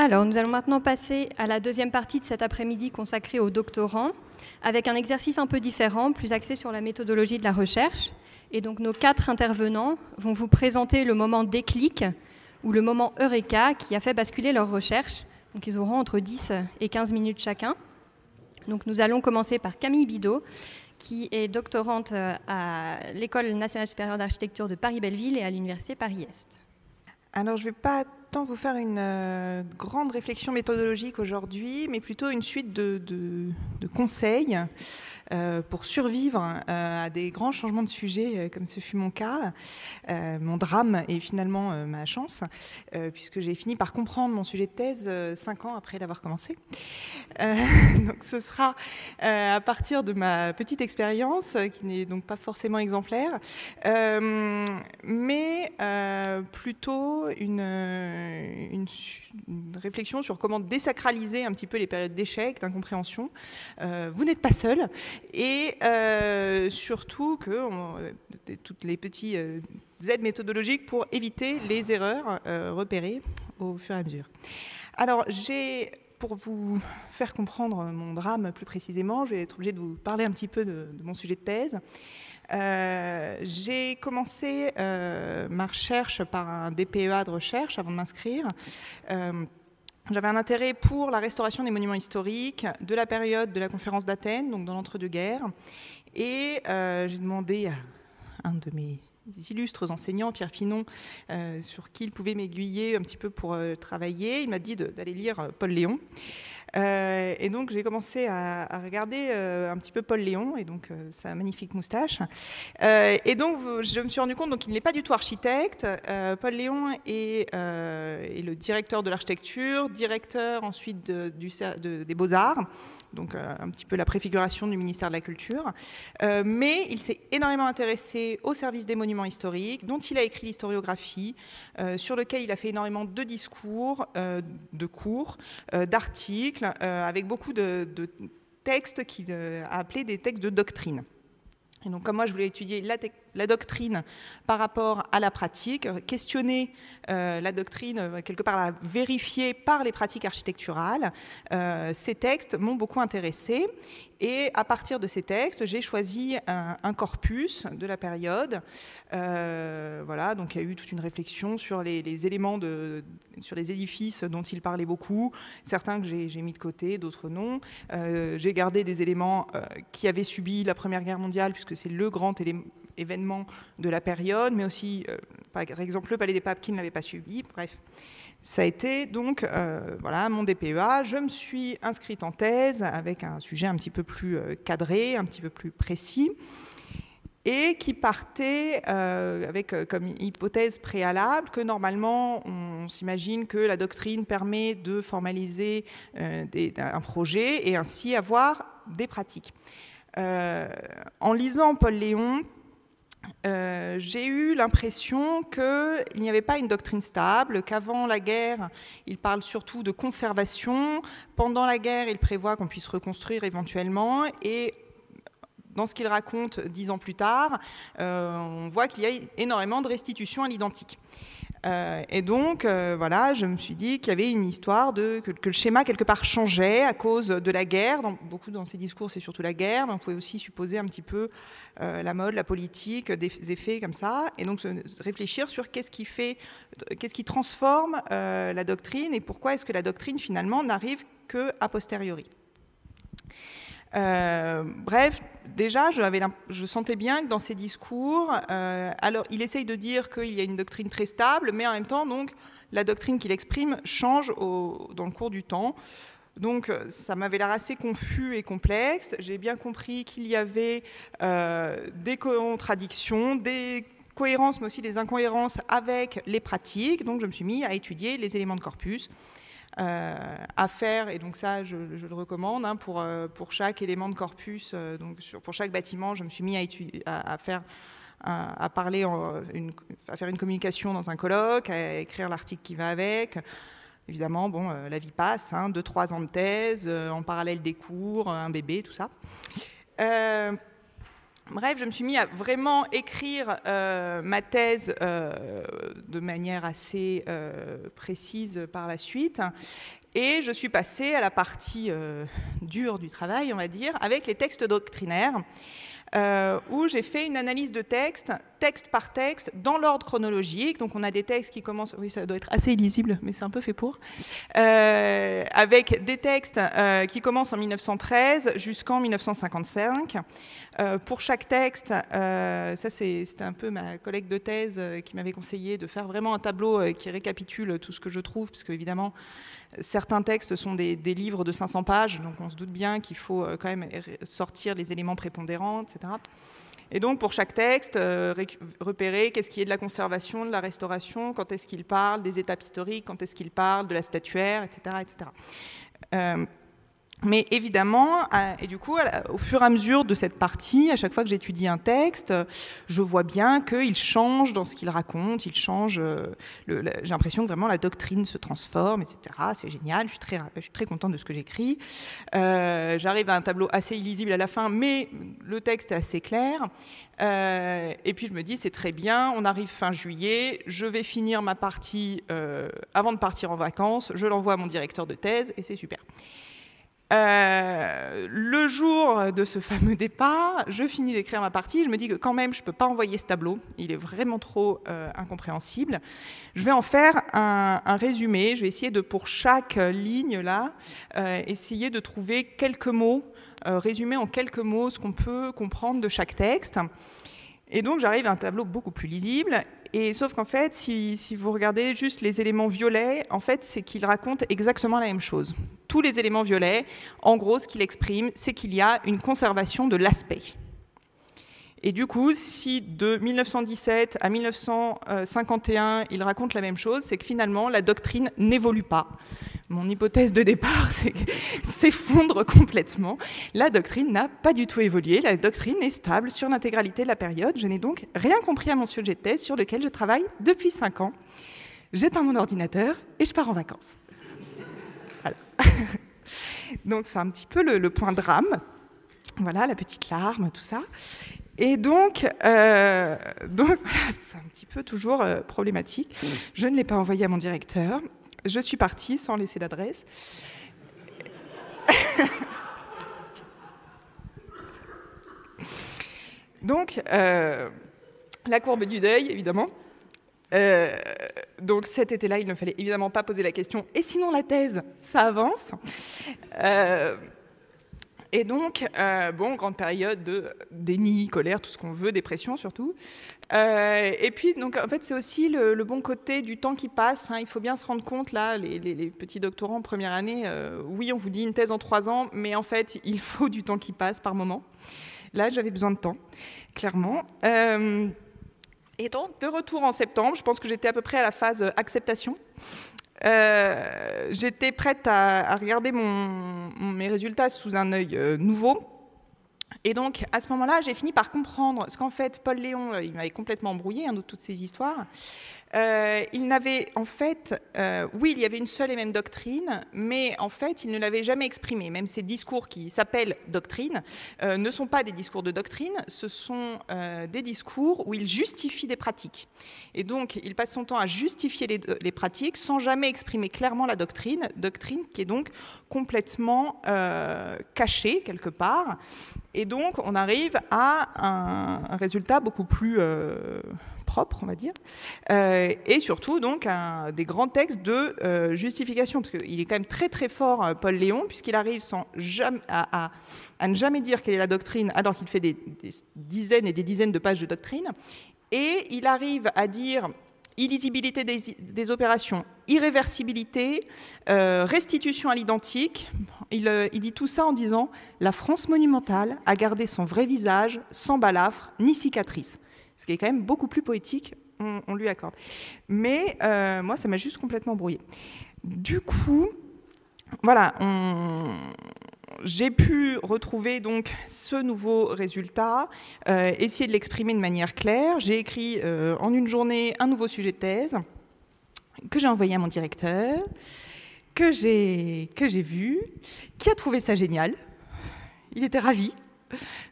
Alors, nous allons maintenant passer à la deuxième partie de cet après-midi consacrée aux doctorants, avec un exercice un peu différent, plus axé sur la méthodologie de la recherche. Et donc, nos quatre intervenants vont vous présenter le moment déclic ou le moment Eureka qui a fait basculer leur recherche. Donc, ils auront entre 10 et 15 minutes chacun. Donc, nous allons commencer par Camille Bidot, qui est doctorante à l'École nationale supérieure d'architecture de Paris-Belleville et à l'Université Paris-Est. Alors, je ne vais pas tant vous faire une euh, grande réflexion méthodologique aujourd'hui, mais plutôt une suite de, conseils euh, pour survivre euh, à des grands changements de sujet, comme ce fut mon cas, mon drame et finalement ma chance, puisque j'ai fini par comprendre mon sujet de thèse cinq ans après l'avoir commencé. donc ce sera à partir de ma petite expérience, qui n'est donc pas forcément exemplaire, mais plutôt une euh, une, réflexion sur comment désacraliser un petit peu les périodes d'échec, d'incompréhension. Euh, vous n'êtes pas seul. Et euh, surtout que toutes les petites aides méthodologiques pour éviter les erreurs repérées au fur et à mesure. Alors, j'ai pour vous faire comprendre mon drame plus précisément, je vais être obligée de vous parler un petit peu de mon sujet de thèse. Euh, j'ai commencé euh, ma recherche par un DPEA de recherche avant de m'inscrire. Euh, j'avais un intérêt pour la restauration des monuments historiques de la période de la conférence d'Athènes, donc dans l'entre-deux-guerres. Et j'ai demandé à un de mes illustres enseignants, Pierre Finon, sur qui il pouvait m'aiguiller un petit peu pour travailler. Il m'a dit d'aller lire Paul Léon. Euh, et donc j'ai commencé à, regarder euh, un petit peu Paul Léon et donc euh, sa magnifique moustache. et donc je me suis rendu compte qu'il n'est pas du tout architecte. Paul Léon est, le directeur de l'architecture, directeur ensuite des beaux-arts donc euh, un petit peu la préfiguration du ministère de la Culture. Euh, mais il s'est énormément intéressé au service des monuments historiques, dont il a écrit l'historiographie, euh, sur lequel il a fait énormément de discours, de cours, d'articles, avec beaucoup de, textes qu'il a appelés des textes de doctrine. Et donc, comme moi, je voulais étudier la, doctrine par rapport à la pratique, questionner euh, la doctrine, euh, quelque part la vérifier par les pratiques architecturales, euh, ces textes m'ont beaucoup intéressé. Et à partir de ces textes, j'ai choisi un, corpus de la période. Voilà, donc il y a eu toute une réflexion sur les, éléments, de, sur les édifices dont il parlait beaucoup, certains que j'ai mis de côté, d'autres non. J'ai gardé des éléments qui avaient subi la Première Guerre mondiale, puisque c'est le grand événement de la période, mais aussi, par exemple, le Palais des Papes qui ne l'avait pas subi. Bref. Ça a été donc euh, voilà, mon DPEA. Je me suis inscrite en thèse avec un sujet un petit peu plus euh, cadré, un petit peu plus précis, et qui partait euh, avec comme hypothèse préalable que normalement on s'imagine que la doctrine permet de formaliser un projet et ainsi avoir des pratiques. en lisant Paul Léon, euh, j'ai eu l'impression qu'il n'y avait pas une doctrine stable, qu'avant la guerre, il parle surtout de conservation. Pendant la guerre, il prévoit qu'on puisse reconstruire éventuellement. Et dans ce qu'il raconte dix ans plus tard, euh, on voit qu'il y a énormément de restitution à l'identique. Euh, et donc, euh, voilà, je me suis dit qu'il y avait une histoire de que, le schéma quelque part changeait à cause de la guerre. Dans, beaucoup dans ces discours, c'est surtout la guerre, mais on pouvait aussi supposer un petit peu euh, la mode, la politique, des effets comme ça, et donc réfléchir sur qu'est-ce qui fait, qu'est-ce qui transforme la doctrine et pourquoi est-ce que la doctrine finalement n'arrive que a posteriori. Euh, bref, déjà, je, sentais bien que dans ses discours, euh, alors il essaye de dire qu'il y a une doctrine très stable, mais en même temps, donc, la doctrine qu'il exprime change dans le cours du temps. Donc ça m'avait l'air assez confus et complexe. J'ai bien compris qu'il y avait euh, des contradictions, des cohérences, mais aussi des incohérences avec les pratiques. Donc je me suis mis à étudier les éléments de corpus. Euh, à faire, et donc ça je, le recommande, hein, pour, euh, pour chaque élément de corpus, euh, donc pour chaque bâtiment, je me suis mis à, faire à, parler, une, à faire une communication dans un colloque, à écrire l'article qui va avec. Évidemment, bon, la vie passe, hein, deux, trois ans de thèse, en parallèle des cours, un bébé, tout ça. Bref, je me suis mis à vraiment écrire euh, ma thèse euh, de manière assez euh, précise par la suite. Et je suis passée à la partie dure du travail, on va dire, avec les textes doctrinaires. Euh, où j'ai fait une analyse de texte, texte par texte, dans l'ordre chronologique. Donc on a des textes qui commencent, oui ça doit être assez illisible, mais c'est un peu fait pour, euh, avec des textes euh, qui commencent en 1913 jusqu'en 1955. pour chaque texte, ça c'était un peu ma collègue de thèse qui m'avait conseillé de faire vraiment un tableau qui récapitule tout ce que je trouve, parce qu'évidemment, Certains textes sont des, livres de 500 pages, donc on se doute bien qu'il faut euh, quand même sortir les éléments prépondérants, etc. Et donc pour chaque texte, euh, repérer qu'est-ce qui est de la conservation, de la restauration, quand est-ce qu'il parle des étapes historiques, quand est-ce qu'il parle de la statuaire, etc. etc. Mais évidemment, et du coup, au fur et à mesure de cette partie, à chaque fois que j'étudie un texte, je vois bien qu'il change dans ce qu'il raconte, il change. Euh, j'ai l'impression que vraiment la doctrine se transforme, etc. C'est génial, je suis très, je suis très contente de ce que j'écris. Euh, j'arrive à un tableau assez illisible à la fin, mais le texte est assez clair. Euh, et puis je me dis, c'est très bien, on arrive fin juillet, je vais finir ma partie avant de partir en vacances, je l'envoie à mon directeur de thèse, et c'est super. Euh, le jour de ce fameux départ, je finis d'écrire ma partie. Je me dis que quand même, je ne peux pas envoyer ce tableau. Il est vraiment trop euh, incompréhensible. Je vais en faire un, résumé. Je vais essayer de, pour chaque ligne là, euh, essayer de trouver quelques mots, résumer en quelques mots ce qu'on peut comprendre de chaque texte. Et donc, j'arrive à un tableau beaucoup plus lisible. Et sauf qu'en fait, si, vous regardez juste les éléments violets, en fait, c'est qu'il raconte exactement la même chose. Tous les éléments violets, en gros, ce qu'il exprime, c'est qu'il y a une conservation de l'aspect. Et du coup, si de 1917 à 1951, il raconte la même chose, c'est que finalement, la doctrine n'évolue pas. Mon hypothèse de départ, c'est s'effondre complètement. La doctrine n'a pas du tout évolué. La doctrine est stable sur l'intégralité de la période. Je n'ai donc rien compris à mon sujet de thèse sur lequel je travaille depuis 5 ans. J'éteins mon ordinateur et je pars en vacances. Voilà. donc c'est un petit peu le, le point drame. Voilà, la petite larme, tout ça. Et donc, euh, donc c'est un petit peu toujours euh, problématique. Je ne l'ai pas envoyé à mon directeur. Je suis partie sans laisser d'adresse. donc, euh, la courbe du deuil, évidemment. donc cet été-là, il ne fallait évidemment pas poser la question. Et sinon, la thèse, ça avance. Et donc, euh, bon, grande période de déni, colère, tout ce qu'on veut, dépression surtout. Euh, et puis, donc, en fait, c'est aussi le, bon côté du temps qui passe. Hein. Il faut bien se rendre compte, là, les, petits doctorants en première année, euh, oui, on vous dit une thèse en trois ans, mais en fait, il faut du temps qui passe par moment. Là, j'avais besoin de temps, clairement. et donc, de retour en septembre, je pense que j'étais à peu près à la phase acceptation. Euh, j'étais prête à, regarder mes résultats sous un œil euh, nouveau. Et donc, à ce moment-là, j'ai fini par comprendre ce qu'en fait, Paul Léon, euh, il m'avait complètement embrouillé hein, de toutes ces histoires. Euh, il n'avait en fait, euh, oui, il y avait une seule et même doctrine, mais en fait, il ne l'avait jamais exprimée. Même ces discours qui s'appellent doctrine euh, ne sont pas des discours de doctrine, ce sont des discours où il justifie des pratiques. Et donc, il passe son temps à justifier les, pratiques sans jamais exprimer clairement la doctrine, doctrine qui est donc complètement cachée quelque part. Et donc, on arrive à un résultat beaucoup plus propre, on va dire, euh, et surtout donc des grands textes de euh, justification, parce qu'il est quand même très très fort, euh, Paul Léon, puisqu'il arrive sans jamais, à, ne jamais dire quelle est la doctrine, alors qu'il fait des, dizaines et des dizaines de pages de doctrine, et il arrive à dire illisibilité des, opérations, irréversibilité, restitution à l'identique. Il, il, dit tout ça en disant La France monumentale a gardé son vrai visage, sans balafre ni cicatrice ce qui est quand même beaucoup plus poétique, on, lui accorde. Mais euh, moi, ça m'a juste complètement brouillé. Du coup, voilà, j'ai pu retrouver donc ce nouveau résultat, euh, essayer de l'exprimer de manière claire. J'ai écrit euh, en une journée un nouveau sujet de thèse que j'ai envoyé à mon directeur, que j'ai que j'ai vu, qui a trouvé ça génial. Il était ravi.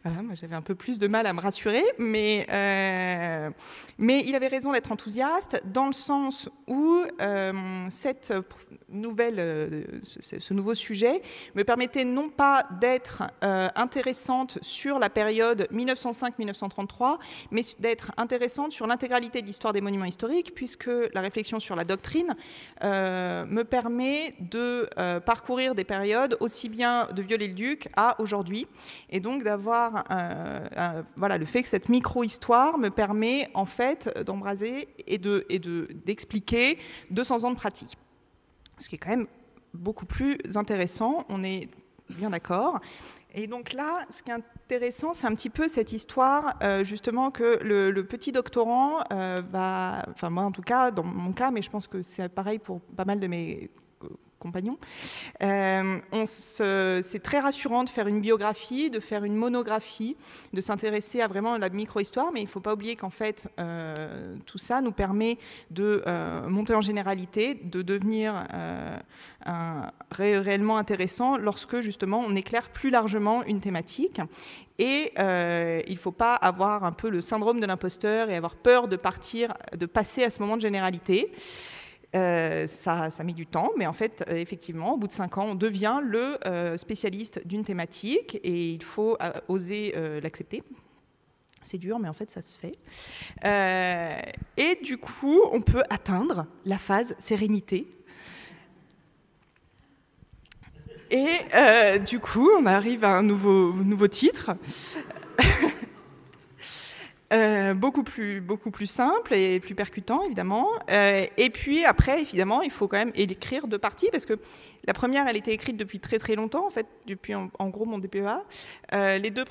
Moi j'avais un peu plus de mal à me rassurer, mais, euh, mais il avait raison d'être enthousiaste dans le sens où euh, cette nouvelle, euh, ce, ce, nouveau sujet me permettait non pas d'être intéressante sur la période 1905-1933, mais d'être intéressante sur l'intégralité de l'histoire des monuments historiques, puisque la réflexion sur la doctrine me permet de parcourir des périodes aussi bien de Viollet-le-Duc à aujourd'hui, et donc d'avoir voilà, le fait que cette micro-histoire me permet en fait d'embraser et de et d'expliquer 200 ans de pratique. Ce qui est quand même beaucoup plus intéressant, on est bien d'accord. Et donc là, ce qui est intéressant, c'est un petit peu cette histoire, euh, justement, que le, petit doctorant euh, va, enfin moi en tout cas, dans mon cas, mais je pense que c'est pareil pour pas mal de mes compagnons. Euh, c'est très rassurant de faire une biographie, de faire une monographie, de s'intéresser à vraiment la micro-histoire, mais il ne faut pas oublier qu'en fait, euh, tout ça nous permet de euh, monter en généralité, de devenir un, réellement intéressant lorsque justement on éclaire plus largement une thématique. Et il ne faut pas avoir un peu le syndrome de l'imposteur et avoir peur de partir, de passer à ce moment de généralité. Euh, ça, met du temps, mais en fait, euh, effectivement, au bout de cinq ans, on devient le euh, spécialiste d'une thématique et il faut oser l'accepter. C'est dur, mais en fait, ça se fait. et du coup, on peut atteindre la phase sérénité. Et du coup, on arrive à un nouveau, nouveau titre. Euh, beaucoup, plus, beaucoup plus simple et plus percutant, évidemment. Euh, et puis après, évidemment, il faut quand même écrire deux parties, parce que la première, elle était écrite depuis très très longtemps, en fait, depuis en, gros mon DPEA. Euh, les deux,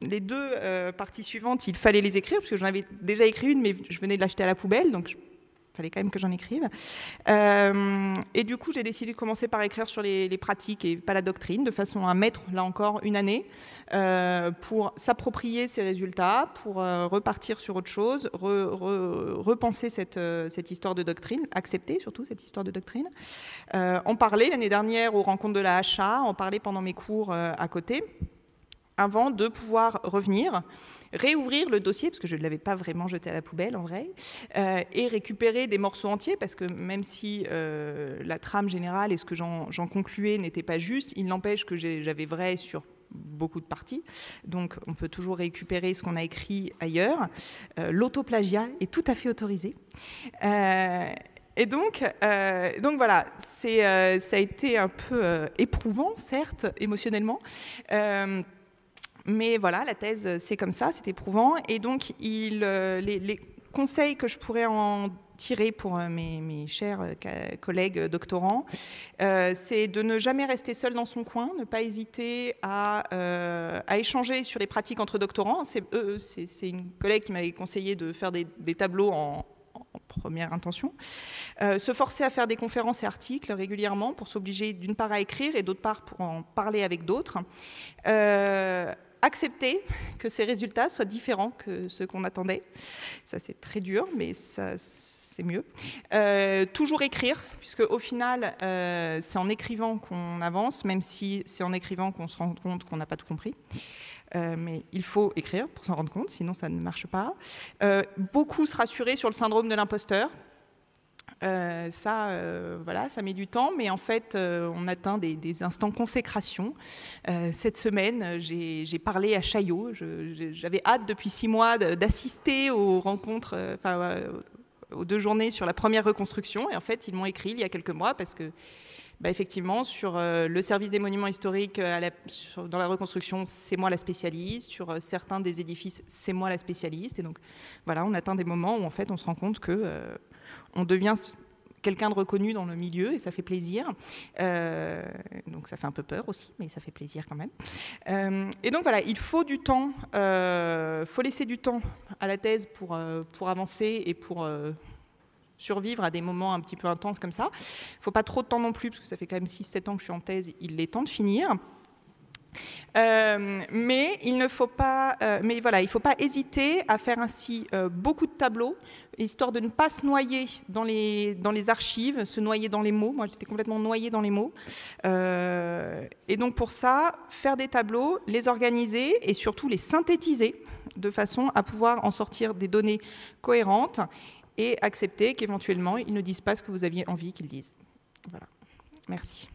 les deux parties suivantes, il fallait les écrire, parce que j'en avais déjà écrit une, mais je venais de l'acheter à la poubelle, donc fallait quand même que j'en écrive. Euh, et du coup, j'ai décidé de commencer par écrire sur les, pratiques et pas la doctrine, de façon à mettre, là encore, une année euh, pour s'approprier ces résultats, pour euh, repartir sur autre chose, repenser cette, cette, histoire de doctrine, accepter surtout cette histoire de doctrine. en parler l'année dernière aux rencontres de la HA, en parler pendant mes cours à côté avant de pouvoir revenir, réouvrir le dossier, parce que je ne l'avais pas vraiment jeté à la poubelle en vrai, euh, et récupérer des morceaux entiers, parce que même si euh, la trame générale et ce que j'en concluais n'était pas juste, il n'empêche que j'avais vrai sur beaucoup de parties. Donc on peut toujours récupérer ce qu'on a écrit ailleurs. Euh, l'autoplagiat est tout à fait autorisé. Et donc, voilà, ça a été un peu éprouvant, certes, émotionnellement. Mais voilà, la thèse, c'est comme ça, c'est éprouvant. Et donc, euh, les, conseils que je pourrais en tirer pour euh, mes, chers euh, collègues doctorants, c'est de ne jamais rester seul dans son coin, ne pas hésiter à échanger sur les pratiques entre doctorants. C'est une collègue qui m'avait conseillé de faire des, tableaux en, première intention. se forcer à faire des conférences et articles régulièrement pour s'obliger d'une part à écrire et d'autre part pour en parler avec d'autres accepter que ces résultats soient différents que ceux qu'on attendait. Ça, c'est très dur, mais c'est mieux. Euh, toujours écrire, puisque au final, euh, c'est en écrivant qu'on avance, même si c'est en écrivant qu'on se rend compte qu'on n'a pas tout compris. Euh, mais il faut écrire pour s'en rendre compte, sinon ça ne marche pas. beaucoup se rassurer sur le syndrome de l'imposteur, euh, ça, euh, voilà, ça met du temps, mais en fait, euh, on atteint des, instants consécration. cette semaine, j'ai parlé à Chaillot. J'avais hâte depuis six mois d'assister aux rencontres, enfin, aux deux journées sur la première reconstruction. Et en fait, ils m'ont écrit il y a quelques mois parce que bah, effectivement, sur le service des monuments historiques dans la reconstruction, c'est moi la spécialiste. Sur certains des édifices, c'est moi la spécialiste. Et donc, voilà, on atteint des moments où en fait, on se rend compte que on devient quelqu'un de reconnu dans le milieu et ça fait plaisir. Euh, donc ça fait un peu peur aussi, mais ça fait plaisir quand même. Euh, et donc voilà, il faut du temps, il euh, faut laisser du temps à la thèse pour, pour avancer et pour survivre à des moments un petit peu intenses comme ça. Il faut pas trop de temps non plus, parce que ça fait quand même 6-7 ans que je suis en thèse, il est temps de finir. Euh, mais il ne faut pas, euh, mais voilà, il faut pas hésiter à faire ainsi euh, beaucoup de tableaux, histoire de ne pas se noyer dans les dans les archives, se noyer dans les mots. Moi, j'étais complètement noyée dans les mots. et donc pour ça, faire des tableaux, les organiser et surtout les synthétiser de façon à pouvoir en sortir des données cohérentes et accepter qu'éventuellement ils ne disent pas ce que vous aviez envie qu'ils disent. Voilà. Merci.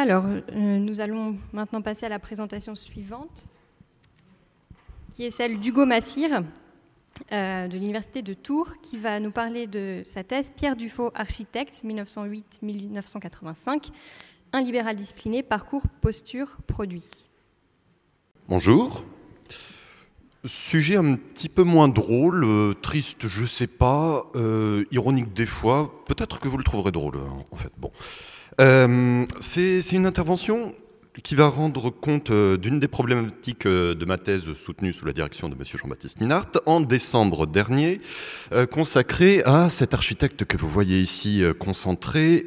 Alors, euh, nous allons maintenant passer à la présentation suivante, qui est celle d'Hugo Massir, euh, de l'Université de Tours, qui va nous parler de sa thèse Pierre Dufaux, architecte, 1908-1985, un libéral discipliné, parcours, posture, produit. Bonjour. Sujet un petit peu moins drôle, euh, triste, je sais pas, ironique des fois. Peut-être que vous le trouverez drôle, hein, en fait. Bon. Euh, c'est une intervention qui va rendre compte euh, d'une des problématiques euh, de ma thèse soutenue sous la direction de M. Jean-Baptiste Minart en décembre dernier, consacrée à cet architecte que vous voyez ici concentré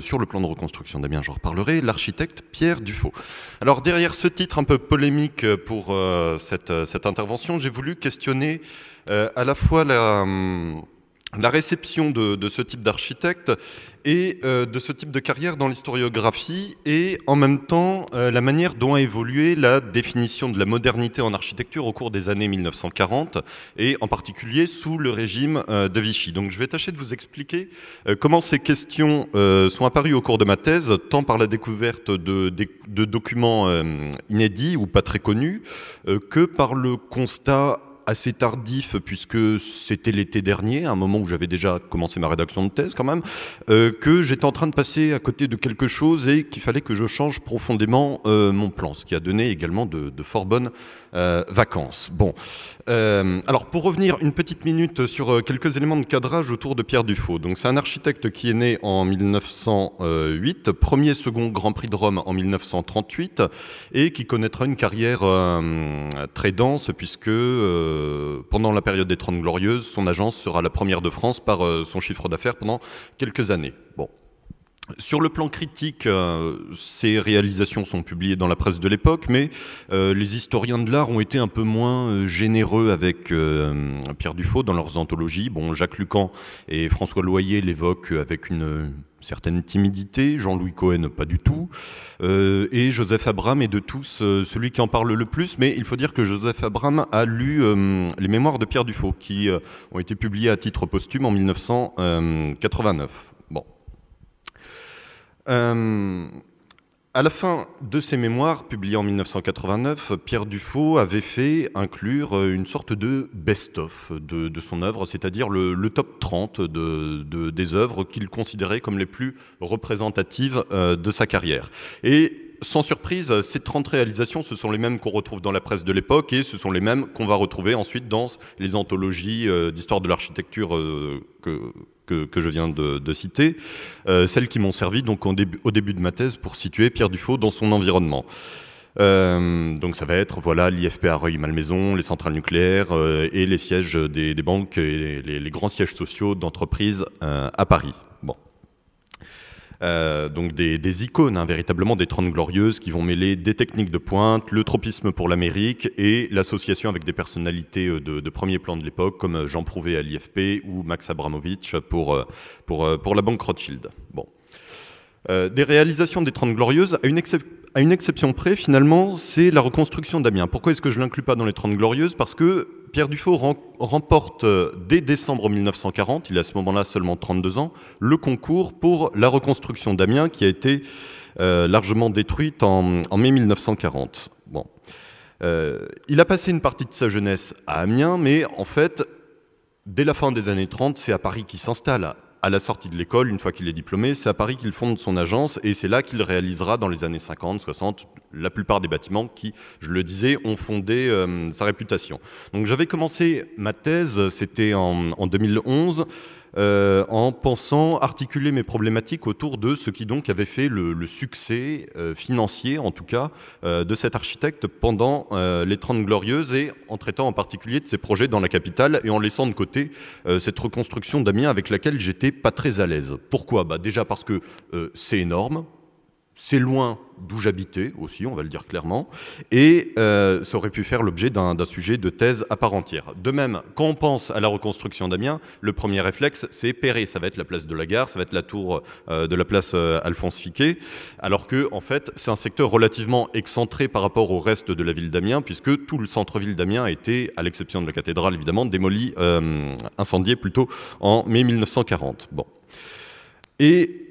sur le plan de reconstruction Damien, j'en reparlerai, l'architecte Pierre Dufaux. Alors derrière ce titre un peu polémique pour cette, cette, intervention, j'ai voulu questionner à la fois la... Hum, la réception de, ce type d'architecte et euh, de ce type de carrière dans l'historiographie et en même temps euh, la manière dont a évolué la définition de la modernité en architecture au cours des années 1940 et en particulier sous le régime euh, de Vichy. Donc je vais tâcher de vous expliquer comment ces questions sont apparues au cours de ma thèse, tant par la découverte de, de documents inédits ou pas très connus que par le constat assez tardif puisque c'était l'été dernier, un moment où j'avais déjà commencé ma rédaction de thèse quand même, euh, que j'étais en train de passer à côté de quelque chose et qu'il fallait que je change profondément euh, mon plan, ce qui a donné également de, de fort bonnes euh, vacances. Bon, euh, alors pour revenir une petite minute sur euh, quelques éléments de cadrage autour de Pierre Dufaux. Donc c'est un architecte qui est né en 1908, premier second Grand Prix de Rome en 1938 et qui connaîtra une carrière très dense puisque pendant la période des Trente Glorieuses, son agence sera la première de France par son chiffre d'affaires pendant quelques années. Bon, sur le plan critique, euh, ces réalisations sont publiées dans la presse de l'époque, mais euh, les historiens de l'art ont été un peu moins euh, généreux avec Pierre Dufaux dans leurs anthologies. Bon, Jacques Lucan et François Loyer l'évoquent avec une certaine timidité, Jean-Louis Cohen pas du tout, et Joseph Abraham est de tous celui qui en parle le plus, mais il faut dire que Joseph Abraham a lu les mémoires de Pierre Dufaux, qui ont été publiés à titre posthume en 1989. Euh, à la fin de ses mémoires, publiées en 1989, Pierre Dufaux avait fait inclure une sorte de best-of de, son œuvre, c'est-à-dire le, top 30 de, des œuvres qu'il considérait comme les plus représentatives euh, de sa carrière. Et sans surprise, ces 30 réalisations, ce sont les mêmes qu'on retrouve dans la presse de l'époque et ce sont les mêmes qu'on va retrouver ensuite dans les anthologies euh, d'histoire de l'architecture que, je viens de, citer, euh, celles qui m'ont servi donc au début, de ma thèse pour situer Pierre Dufaux dans son environnement. Euh, donc ça va être voilà l'IFP à Reuil-Malmaison, les centrales nucléaires euh, et les sièges des, banques et les, grands sièges sociaux d'entreprises à Paris. Euh, donc des, icônes, hein, véritablement des Trente Glorieuses, qui vont mêler des techniques de pointe, le tropisme pour l'Amérique et l'association avec des personnalités euh, de, premier plan de l'époque, comme euh, Jean Prouvé à l'IFP ou Max Abramovich pour, pour, la banque Rothschild. Bon. des réalisations des Trente Glorieuses, à une, à une exception près, finalement, c'est la reconstruction d'Amiens. Pourquoi est-ce que je ne l'inclus pas dans les Trente Glorieuses? Parce que Pierre Dufaux remporte euh, dès décembre 1940, il a à ce moment-là seulement 32 ans, le concours pour la reconstruction d'Amiens qui a été euh, largement détruite en, mai 1940. Bon. Euh, il a passé une partie de sa jeunesse à Amiens, mais en fait, dès la fin des années 30, c'est à Paris qu'il s'installe à la sortie de l'école, une fois qu'il est diplômé, c'est à Paris qu'il fonde son agence et c'est là qu'il réalisera dans les années 50, 60 la plupart des bâtiments qui, je le disais, ont fondé euh, sa réputation. Donc j'avais commencé ma thèse, c'était en, 2011. Euh, en pensant articuler mes problématiques autour de ce qui donc avait fait le, succès euh, financier, en tout cas, de cet architecte pendant les Trente Glorieuses et en traitant en particulier de ses projets dans la capitale et en laissant de côté cette reconstruction d'Amiens avec laquelle j'étais pas très à l'aise. Pourquoi? Bah Déjà parce que c'est énorme, c'est loin d'où j'habitais aussi, on va le dire clairement, et euh, ça aurait pu faire l'objet d'un sujet de thèse à part entière. De même, quand on pense à la reconstruction d'Amiens, le premier réflexe, c'est Perret, ça va être la place de la gare, ça va être la tour euh, de la place euh, Alphonse Fiquet, alors que, en fait, c'est un secteur relativement excentré par rapport au reste de la ville d'Amiens, puisque tout le centre-ville d'Amiens a été, à l'exception de la cathédrale évidemment, démoli, incendié plutôt en mai 1940. Bon. Et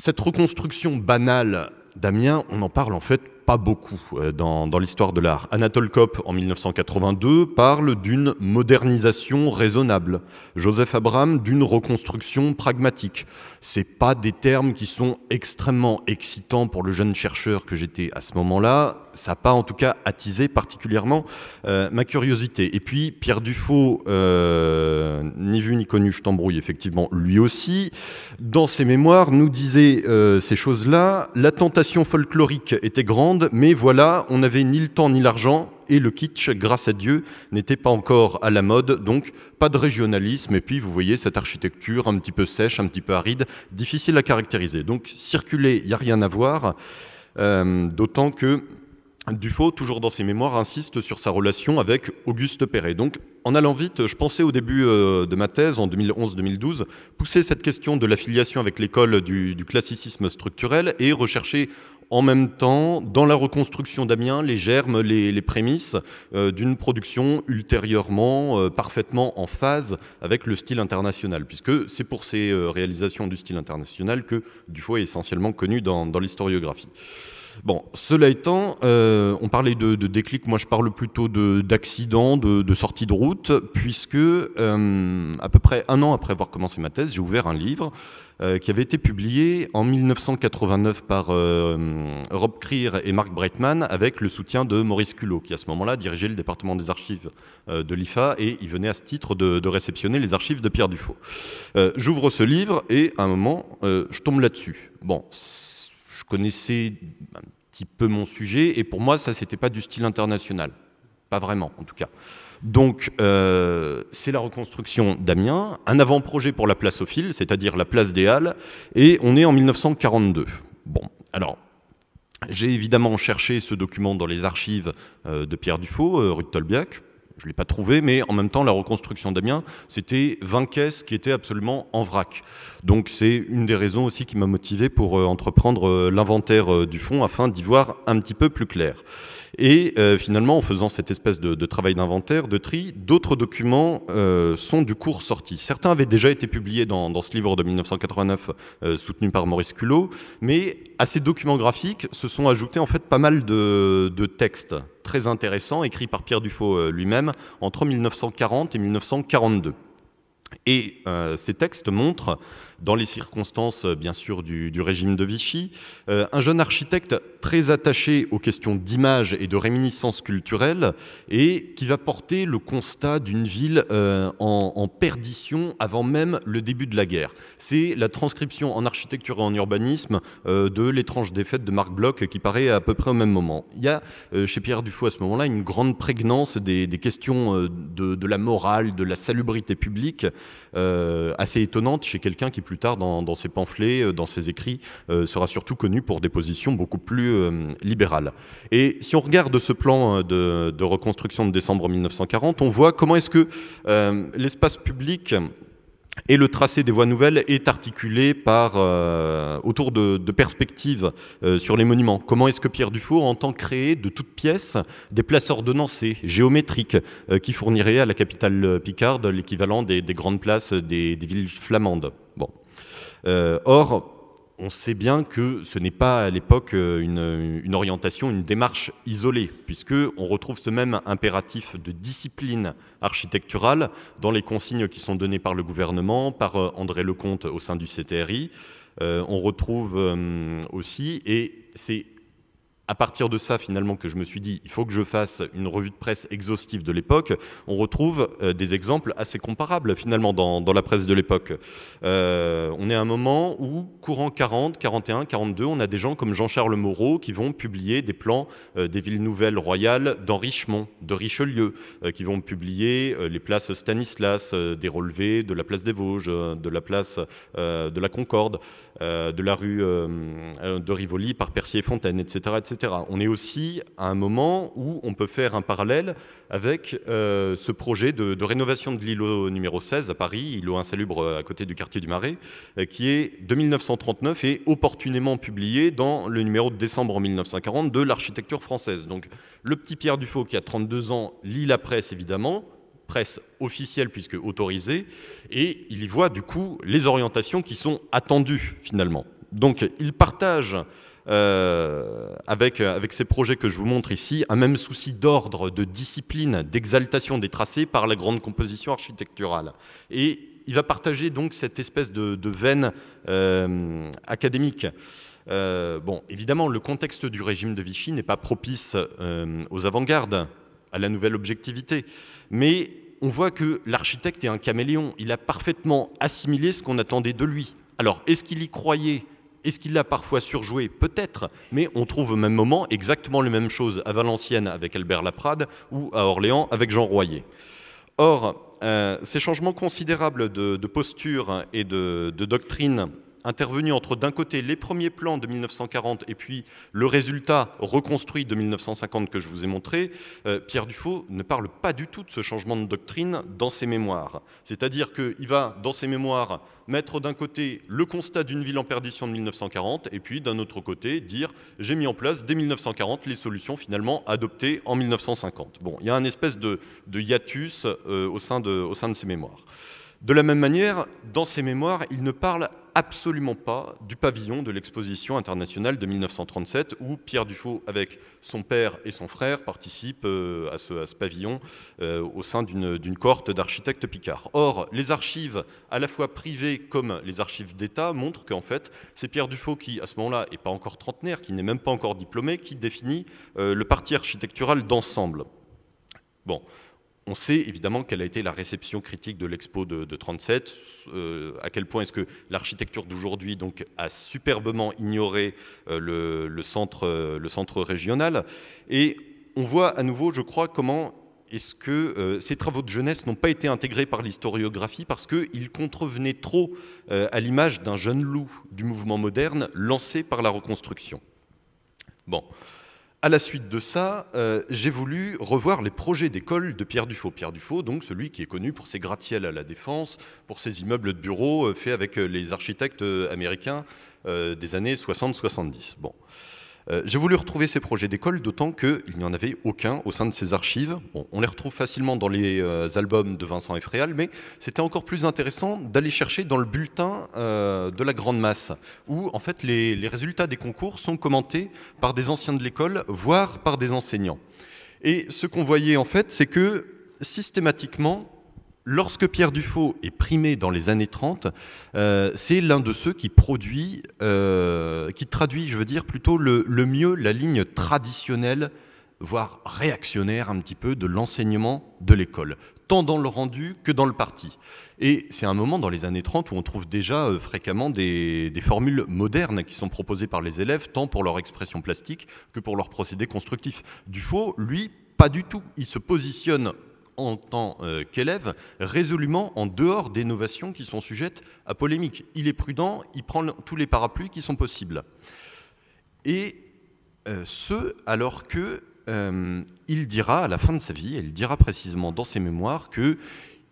cette reconstruction banale d'Amiens, on en parle en fait pas beaucoup euh, dans, l'histoire de l'art. Anatole Kopp, en 1982, parle d'une modernisation raisonnable. Joseph Abraham, d'une reconstruction pragmatique. C'est pas des termes qui sont extrêmement excitants pour le jeune chercheur que j'étais à ce moment-là. Ça n'a pas en tout cas attisé particulièrement euh, ma curiosité. Et puis Pierre Dufaux, euh, ni vu ni connu, je t'embrouille effectivement, lui aussi, dans ses mémoires nous disait ces choses-là. La tentation folklorique était grande, mais voilà, on n'avait ni le temps ni l'argent et le kitsch, grâce à Dieu, n'était pas encore à la mode, donc pas de régionalisme, et puis vous voyez cette architecture un petit peu sèche, un petit peu aride, difficile à caractériser. Donc circuler, il n'y a rien à voir, euh, d'autant que Dufaux, toujours dans ses mémoires, insiste sur sa relation avec Auguste Perret. Donc, en allant vite, je pensais au début euh, de ma thèse, en 2011-2012, pousser cette question de l'affiliation avec l'école du, classicisme structurel et rechercher en même temps, dans la reconstruction d'Amiens, les germes, les, prémices euh, d'une production ultérieurement euh, parfaitement en phase avec le style international, puisque c'est pour ces euh, réalisations du style international que Dufault est essentiellement connu dans, l'historiographie. Bon, cela étant, on parlait de, déclic, moi je parle plutôt d'accident, de, de, sortie de route, puisque à peu près un an après avoir commencé ma thèse, j'ai ouvert un livre euh, qui avait été publié en 1989 par euh, Rob Krier et Mark Breitman avec le soutien de Maurice Culot, qui à ce moment-là dirigeait le département des archives euh, de l'IFA et il venait à ce titre de, réceptionner les archives de Pierre Dufaux. J'ouvre ce livre et à un moment, je tombe là-dessus. Bon, connaissais un petit peu mon sujet et pour moi, ça, c'était pas du style international. Pas vraiment, en tout cas. Donc, euh, c'est la reconstruction d'Amiens, un avant-projet pour la place aux fils, c'est-à-dire la place des Halles, et on est en 1942. Bon, alors, j'ai évidemment cherché ce document dans les archives euh, de Pierre Dufaux, euh, rue Tolbiac. Je ne l'ai pas trouvé, mais en même temps, la reconstruction d'Amiens, c'était 20 caisses qui étaient absolument en vrac. Donc c'est une des raisons aussi qui m'a motivé pour entreprendre l'inventaire du fond afin d'y voir un petit peu plus clair. Et euh, finalement, en faisant cette espèce de, travail d'inventaire, de tri, d'autres documents euh, sont du cours sortis. Certains avaient déjà été publiés dans, ce livre de 1989 euh, soutenu par Maurice Culot, mais à ces documents graphiques se sont ajoutés en fait pas mal de textes très intéressants écrits par Pierre Dufaux lui-même entre 1940 et 1942. Et ces textes montrent dans les circonstances, euh, bien sûr, du, régime de Vichy. Euh, un jeune architecte très attaché aux questions d'image et de réminiscence culturelle et qui va porter le constat d'une ville euh, en, perdition avant même le début de la guerre. C'est la transcription en architecture et en urbanisme de L'étrange défaite de Marc Bloch qui paraît à peu près au même moment. Il y a chez Pierre Dufaux à ce moment-là une grande prégnance des, questions de, de, la morale, de la salubrité publique assez étonnante chez quelqu'un qui plus tard dans, ses pamphlets, euh, dans ses écrits, euh, sera surtout connu pour des positions beaucoup plus euh, libérales. Et si on regarde ce plan de, de reconstruction de décembre 1940, on voit comment est-ce que l'espace public et le tracé des voies nouvelles est articulé par, euh, autour de, perspectives euh, sur les monuments. Comment est-ce que Pierre Dufour entend créer de toutes pièces des places ordonnancées, géométriques, euh, qui fourniraient à la capitale picarde l'équivalent des, grandes places des, des villes flamandes? Bon. Or, on sait bien que ce n'est pas à l'époque euh, une, orientation, une démarche isolée, puisque on retrouve ce même impératif de discipline architecturale dans les consignes qui sont données par le gouvernement, par euh, André Lecomte au sein du CTRI. Euh, on retrouve aussi, et c'est à partir de ça, finalement, que je me suis dit, il faut que je fasse une revue de presse exhaustive de l'époque, on retrouve euh, des exemples assez comparables, finalement, dans, la presse de l'époque. Euh, on est à un moment où, courant 40, 41, 42, on a des gens comme Jean-Charles Moreau qui vont publier des plans euh, des villes nouvelles royales d'Henrichemont, de Richelieu, qui vont publier les places Stanislas, des relevés de la place des Vosges, de la place de la Concorde, de la rue de Rivoli par Percier et Fontaine, etc., etc. On est aussi à un moment où on peut faire un parallèle avec euh, ce projet de, rénovation de l'îlot numéro 16 à Paris, îlot insalubre à côté du quartier du Marais, euh, qui est de 1939 et opportunément publié dans le numéro de décembre 1940 de l'architecture française. Donc le petit Pierre Dufaux qui a 32 ans lit la presse évidemment, presse officielle puisque autorisée, et il y voit du coup les orientations qui sont attendues finalement. Donc il partage euh, avec, avec ces projets que je vous montre ici, un même souci d'ordre, de discipline, d'exaltation des tracés par la grande composition architecturale. Et il va partager donc cette espèce de, veine euh, académique. Euh, bon, évidemment, le contexte du régime de Vichy n'est pas propice aux avant-gardes, à la nouvelle objectivité, mais on voit que l'architecte est un caméléon. Il a parfaitement assimilé ce qu'on attendait de lui. Alors, est-ce qu'il y croyait? Est-ce qu'il l'a parfois surjoué? Peut-être, mais on trouve au même moment exactement les mêmes choses à Valenciennes avec Albert Laprade ou à Orléans avec Jean Royer. Or, euh, ces changements considérables de, posture et de doctrine intervenu entre d'un côté les premiers plans de 1940 et puis le résultat reconstruit de 1950 que je vous ai montré, euh, Pierre Dufaux ne parle pas du tout de ce changement de doctrine dans ses mémoires. C'est-à-dire qu'il va, dans ses mémoires, mettre d'un côté le constat d'une ville en perdition de 1940 et puis d'un autre côté dire j'ai mis en place dès 1940 les solutions finalement adoptées en 1950. Bon, il y a un espèce de, hiatus euh, au, sein de, au sein de ses mémoires. De la même manière, dans ses mémoires, il ne parle absolument pas du pavillon de l'exposition internationale de 1937 où Pierre Dufaux, avec son père et son frère, participe euh, à, ce, pavillon euh, au sein d'une cohorte d'architectes picards. Or, les archives, à la fois privées comme les archives d'État, montrent qu'en fait, c'est Pierre Dufaux qui, à ce moment-là, n'est pas encore trentenaire, qui n'est même pas encore diplômé, qui définit euh, le parti architectural d'ensemble. Bon, on sait évidemment quelle a été la réception critique de l'expo de, 1937, 37, euh, à quel point est-ce que l'architecture d'aujourd'hui donc a superbement ignoré euh, le, centre, euh, le centre régional. Et on voit à nouveau, je crois, comment est-ce que ces travaux de jeunesse n'ont pas été intégrés par l'historiographie parce qu'ils contrevenaient trop à l'image d'un jeune loup du mouvement moderne lancé par la reconstruction. Bon. À la suite de ça, euh, j'ai voulu revoir les projets d'école de Pierre Dufaux. Pierre Dufaux, donc celui qui est connu pour ses gratte-ciels à la Défense, pour ses immeubles de bureaux euh, faits avec euh, les architectes américains des années 60-70. Bon. Euh, j'ai voulu retrouver ces projets d'école, d'autant qu'il n'y en avait aucun au sein de ces archives. on les retrouve facilement dans les euh, albums de Vincent Effréal, mais c'était encore plus intéressant d'aller chercher dans le bulletin euh, de la Grande Masse, où en fait les, les résultats des concours sont commentés par des anciens de l'école, voire par des enseignants. Et ce qu'on voyait en fait, c'est que systématiquement, Lorsque Pierre Dufaux est primé dans les années 30, euh, c'est l'un de ceux qui produit, euh, qui traduit, je veux dire, plutôt le, mieux la ligne traditionnelle, voire réactionnaire un petit peu, de l'enseignement de l'école, tant dans le rendu que dans le parti. Et c'est un moment dans les années 30 où on trouve déjà euh, fréquemment des, des, formules modernes qui sont proposées par les élèves, tant pour leur expression plastique que pour leur procédé constructif. Dufaux, lui, pas du tout. Il se positionne en tant euh, qu'élève résolument en dehors des novations qui sont sujettes à polémique. Il est prudent, il prend tous les parapluies qui sont possibles. Et euh, ce, alors que euh, il dira à la fin de sa vie, il dira précisément dans ses mémoires que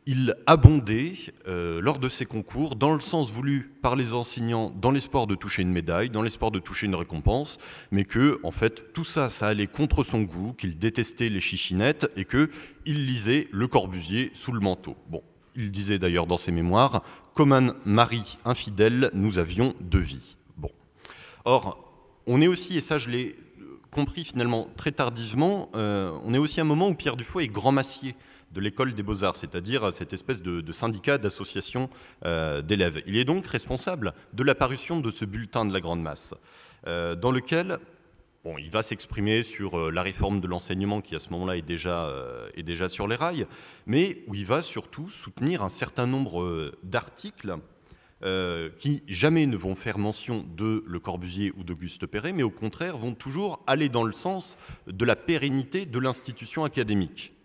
il abondait euh, lors de ces concours dans le sens voulu par les enseignants, dans l'espoir de toucher une médaille, dans l'espoir de toucher une récompense, mais que en fait tout ça, ça allait contre son goût, qu'il détestait les chichinettes et que il lisait Le Corbusier sous le manteau. Bon, il disait d'ailleurs dans ses mémoires comme un mari infidèle, nous avions deux vies. Bon, or on est aussi, et ça je l'ai compris finalement très tardivement, euh, on est aussi à un moment où Pierre Dufoy est grand massier de l'école des beaux-arts, c'est-à-dire cette espèce de, syndicat, d'association euh, d'élèves. Il est donc responsable de l'apparition de ce bulletin de la grande masse, euh, dans lequel il va s'exprimer sur la réforme de l'enseignement qui à ce moment-là est déjà, est déjà sur les rails, mais où il va surtout soutenir un certain nombre d'articles euh, qui jamais ne vont faire mention de Le Corbusier ou d'Auguste Perret, mais au contraire vont toujours aller dans le sens de la pérennité de l'institution académique.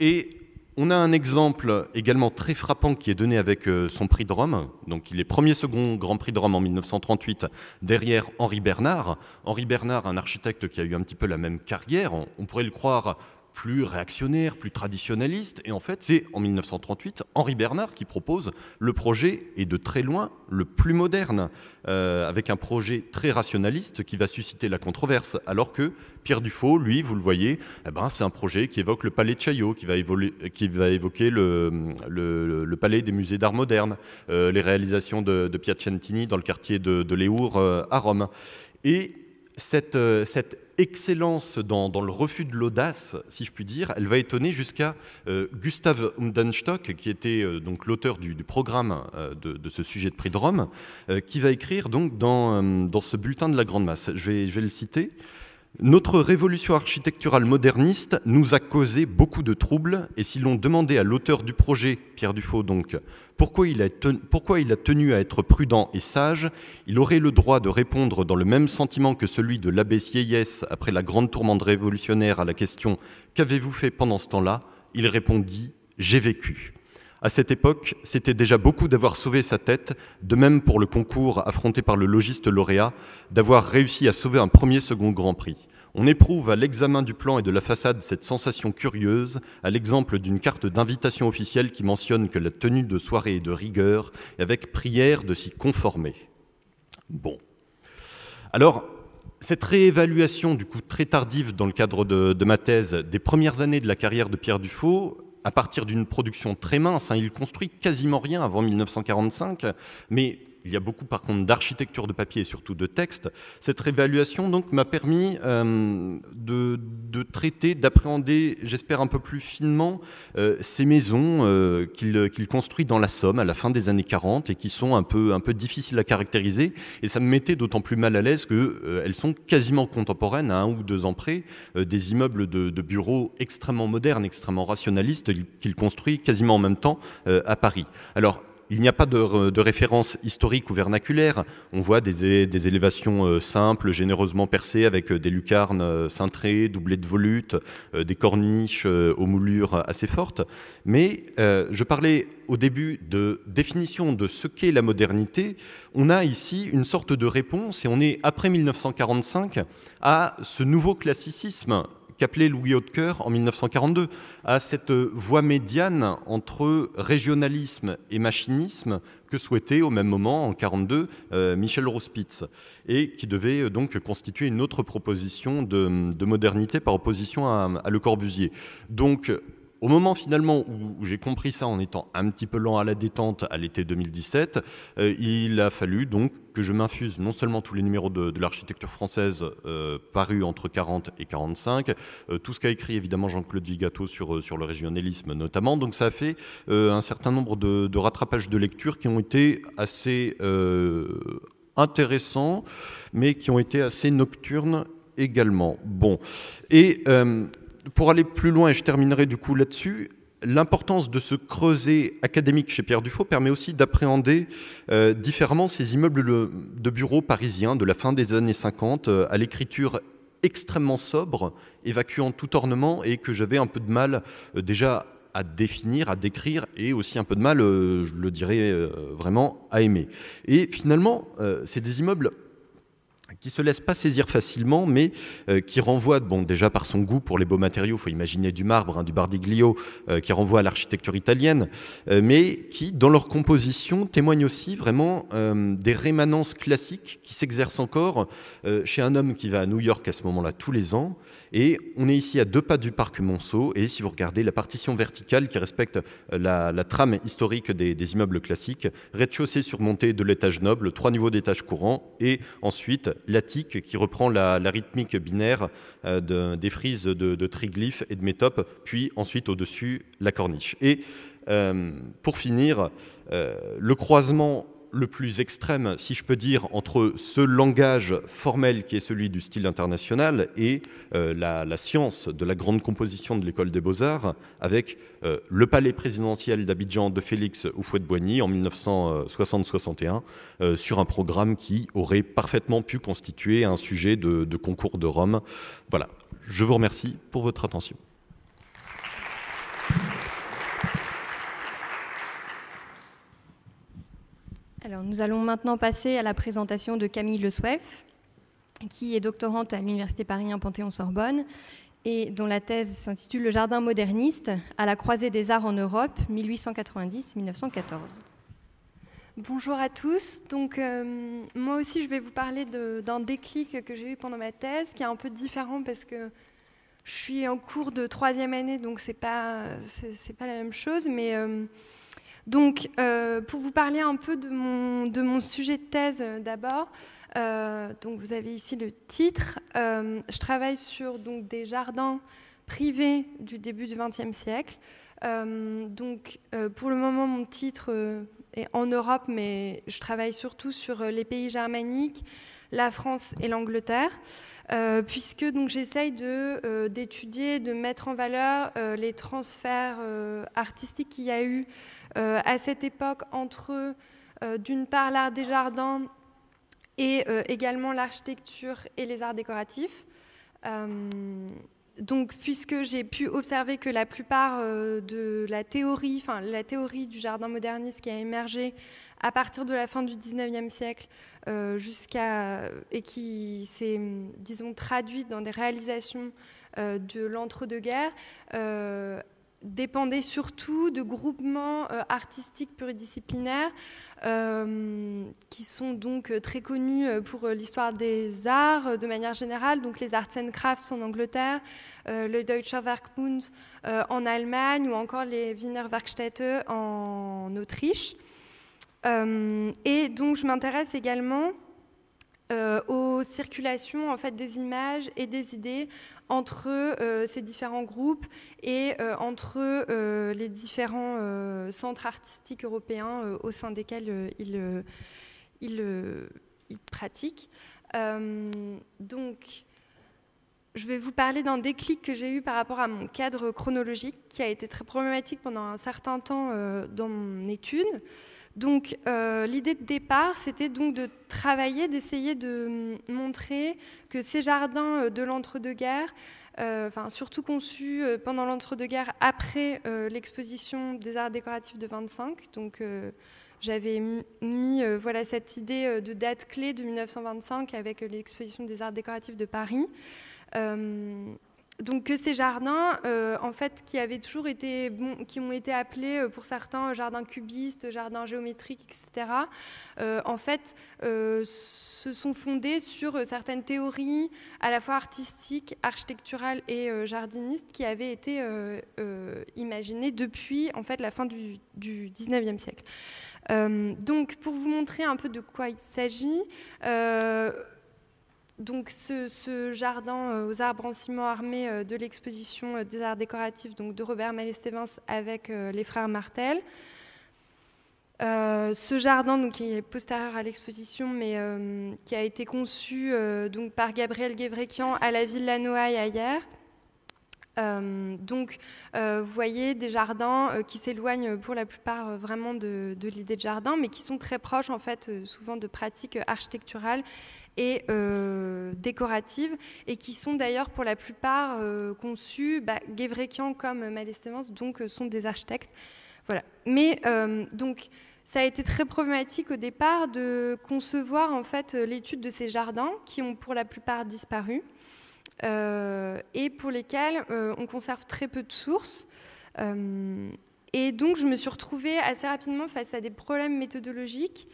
Et on a un exemple également très frappant qui est donné avec euh, son prix de Rome. Donc, il est premier second Grand Prix de Rome en 1938, derrière Henri Bernard. Henri Bernard, un architecte qui a eu un petit peu la même carrière, on pourrait le croire plus réactionnaire, plus traditionnaliste. Et en fait, c'est en 1938 Henri Bernard qui propose le projet, et de très loin, le plus moderne, euh, avec un projet très rationaliste qui va susciter la controverse. Alors que Pierre Dufaux, lui, vous le voyez, eh ben, c'est un projet qui évoque le palais de Chaillot, qui va, évoquer le, le, palais des musées d'art moderne, euh, les réalisations de, de, Piacentini dans le quartier de, de Léour euh, à Rome. Et cette, cette excellence dans, le refus de l'audace, si je puis dire, elle va étonner jusqu'à euh, Gustav Umdenstock, qui était euh, donc l'auteur du, programme euh, de, ce sujet de prix de Rome, qui va écrire donc dans, ce bulletin de la Grande Masse. Je vais le citer. Notre révolution architecturale moderniste nous a causé beaucoup de troubles, et si l'on demandait à l'auteur du projet, Pierre Dufaux donc, pourquoi il, a tenu, à être prudent et sage, il aurait le droit de répondre dans le même sentiment que celui de l'abbé Sieyès après la grande tourmente révolutionnaire à la question Qu'avez-vous fait pendant ce temps-là? Il répondit J'ai vécu. À cette époque, c'était déjà beaucoup d'avoir sauvé sa tête, de même pour le concours affronté par le logiste lauréat, d'avoir réussi à sauver un premier second Grand Prix. On éprouve à l'examen du plan et de la façade cette sensation curieuse, à l'exemple d'une carte d'invitation officielle qui mentionne que la tenue de soirée est de rigueur, et avec prière de s'y conformer. Bon. Alors, cette réévaluation, du coup très tardive dans le cadre de, de, ma thèse, des premières années de la carrière de Pierre Dufaux, à partir d'une production très mince. Hein, il construit quasiment rien avant 1945, mais il y a beaucoup par contre d'architecture de papier et surtout de texte. Cette réévaluation donc m'a permis euh, de, traiter, d'appréhender, j'espère un peu plus finement, euh, ces maisons euh, qu'il construit dans la Somme à la fin des années 40 et qui sont un peu, un peu difficiles à caractériser. Et ça me mettait d'autant plus mal à l'aise qu'elles sont quasiment contemporaines, à un ou deux ans près, des immeubles de, de, bureaux extrêmement modernes, extrêmement rationalistes qu'il construit quasiment en même temps à Paris. Alors il n'y a pas de, référence historique ou vernaculaire. On voit des, élévations euh, simples, généreusement percées, avec euh, des lucarnes euh, cintrées, doublées de volutes, des corniches aux moulures assez fortes. Mais je parlais au début de définition de ce qu'est la modernité. On a ici une sorte de réponse, et on est après 1945 à ce nouveau classicisme qu'appelait Louis Hautecoeur en 1942, à cette voie médiane entre régionalisme et machinisme que souhaitait au même moment, en 1942, euh, Michel Rospitz, et qui devait euh, donc constituer une autre proposition de, modernité par opposition à, à Le Corbusier. Donc au moment finalement où j'ai compris ça en étant un petit peu lent à la détente à l'été 2017, euh, il a fallu donc que je m'infuse non seulement tous les numéros de, l'architecture française euh, parus entre 40 et 45, euh, tout ce qu'a écrit évidemment Jean-Claude Vigato sur, sur le régionalisme notamment. Donc ça a fait un certain nombre de, de, rattrapages de lecture qui ont été assez intéressants, mais qui ont été assez nocturnes également. Bon. Et pour aller plus loin, et je terminerai du coup là-dessus, l'importance de ce creuset académique chez Pierre Dufaux permet aussi d'appréhender euh, différemment ces immeubles de bureaux parisiens de la fin des années 50 euh, à l'écriture extrêmement sobre, évacuant tout ornement et que j'avais un peu de mal euh, déjà à définir, à décrire et aussi un peu de mal, je le dirais vraiment, à aimer. Et finalement, c'est des immeubles qui se laisse pas saisir facilement, mais euh, qui renvoie, bon, déjà par son goût pour les beaux matériaux, il faut imaginer du marbre, hein, du bardiglio, euh, qui renvoie à l'architecture italienne, euh, mais qui, dans leur composition, témoignent aussi vraiment des rémanences classiques qui s'exercent encore chez un homme qui va à New York à ce moment-là tous les ans, et on est ici à deux pas du parc Monceau, et si vous regardez la partition verticale qui respecte la, trame historique des, immeubles classiques, rez-de-chaussée surmonté de l'étage noble, trois niveaux d'étage courant, et ensuite l'attique qui reprend la, rythmique binaire euh, des frises de, triglyphes et de métopes, puis ensuite au-dessus la corniche. Et euh, pour finir, euh, le croisement le plus extrême, si je peux dire, entre ce langage formel qui est celui du style international et euh, la, science de la grande composition de l'école des beaux-arts, avec euh, le palais présidentiel d'Abidjan de Félix Houphouët-Boigny en 1960-61, sur un programme qui aurait parfaitement pu constituer un sujet de concours de Rome. Voilà, je vous remercie pour votre attention. Alors, nous allons maintenant passer à la présentation de Camille Le Souef, qui est doctorante à l'Université Paris 1 Panthéon-Sorbonne et dont la thèse s'intitule Le jardin moderniste à la croisée des arts en Europe 1890-1914. Bonjour à tous. Donc, euh, moi aussi, je vais vous parler d'un déclic que j'ai eu pendant ma thèse, qui est un peu différent parce que je suis en cours de troisième année, donc c'est pas pas la même chose, mais euh, donc, euh, pour vous parler un peu de mon, sujet de thèse euh, d'abord, euh, donc vous avez ici le titre. je travaille sur donc, des jardins privés du début du XXe siècle. donc, pour le moment, mon titre est en Europe, mais je travaille surtout sur les pays germaniques, la France et l'Angleterre. Puisque donc j'essaye de d'étudier, de mettre en valeur les transferts artistiques qu'il y a eu euh, à cette époque entre, euh, d'une part, l'art des jardins et euh, également l'architecture et les arts décoratifs. Donc, puisque j'ai pu observer que la plupart de la théorie, enfin la théorie du jardin moderniste qui a émergé à partir de la fin du 19e siècle jusqu'à et qui s'est, disons, traduite dans des réalisations de l'entre-deux-guerres, dépendait surtout de groupements euh, artistiques pluridisciplinaires euh, qui sont donc euh, très connus pour l'histoire des arts de manière générale, donc les Arts and Crafts en Angleterre, le Deutscher Werkbund en Allemagne ou encore les Wiener Werkstätte en Autriche. et donc je m'intéresse également aux circulations en fait des images et des idées entre euh, ces différents groupes et euh, entre euh, les différents centres artistiques européens au sein desquels ils, pratiquent. donc, je vais vous parler d'un déclic que j'ai eu par rapport à mon cadre chronologique qui a été très problématique pendant un certain temps dans mon étude. Donc l'idée de départ, c'était donc de travailler, d'essayer de montrer que ces jardins de l'entre-deux-guerres, enfin surtout conçus pendant l'entre-deux-guerres après l'exposition des arts décoratifs de 25, donc j'avais mis voilà cette idée de date clé de 1925 avec l'exposition des arts décoratifs de Paris donc que ces jardins, euh, en fait, qui avaient toujours été, qui ont été appelés euh, pour certains jardins cubistes, jardins géométriques, etc., euh, en fait, se sont fondés sur certaines théories à la fois artistiques, architecturales et jardinistes qui avaient été imaginées depuis en fait la fin du, du 19e siècle. donc, pour vous montrer un peu de quoi il s'agit donc ce, jardin euh, aux arbres en ciment armé euh, de l'exposition euh, des arts décoratifs donc de Robert Malestevens avec les frères Martel. ce jardin donc, qui est postérieur à l'exposition, mais qui a été conçu donc, par Gabriel Guévrekian à la Villa Noailles hier. donc, vous voyez des jardins qui s'éloignent pour la plupart vraiment de, de l'idée de jardin, mais qui sont très proches en fait, souvent de pratiques architecturales et euh, décoratives, et qui sont d'ailleurs pour la plupart euh, conçues, bah, comme Malestévens, donc euh, sont des architectes. Voilà. Mais euh, donc, ça a été très problématique au départ de concevoir en fait l'étude de ces jardins qui ont pour la plupart disparu et pour lesquels on conserve très peu de sources. et donc, je me suis retrouvée assez rapidement face à des problèmes méthodologiques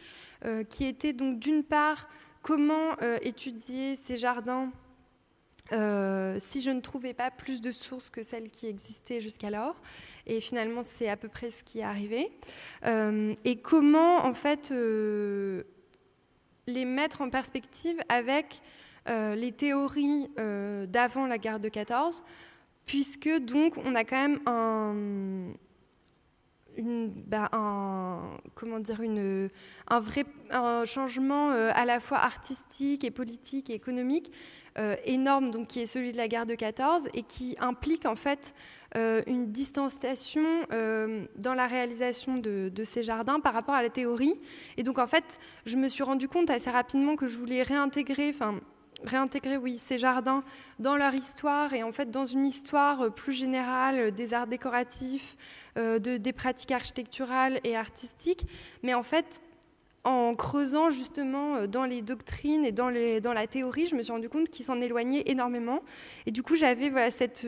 qui étaient donc d'une part comment euh, étudier ces jardins euh, si je ne trouvais pas plus de sources que celles qui existaient jusqu'alors? Et finalement, c'est à peu près ce qui est arrivé. Euh, et comment, en fait, les mettre en perspective avec les théories d'avant la guerre de 14, puisque donc on a quand même un, bah, un, comment dire, une, un vrai un changement à la fois artistique et politique et économique énorme, donc qui est celui de la guerre de 14 et qui implique en fait une distanciation dans la réalisation de, de, ces jardins par rapport à la théorie. Et donc en fait, je me suis rendu compte assez rapidement que je voulais réintégrer, enfin réintégrer oui, ces jardins dans leur histoire et en fait dans une histoire euh, plus générale euh, des arts décoratifs, euh, de, des pratiques architecturales et artistiques, mais en fait en creusant justement dans les doctrines et dans, les, dans la théorie, je me suis rendu compte qu'ils s'en éloignaient énormément. Et du coup, j'avais voilà, cette,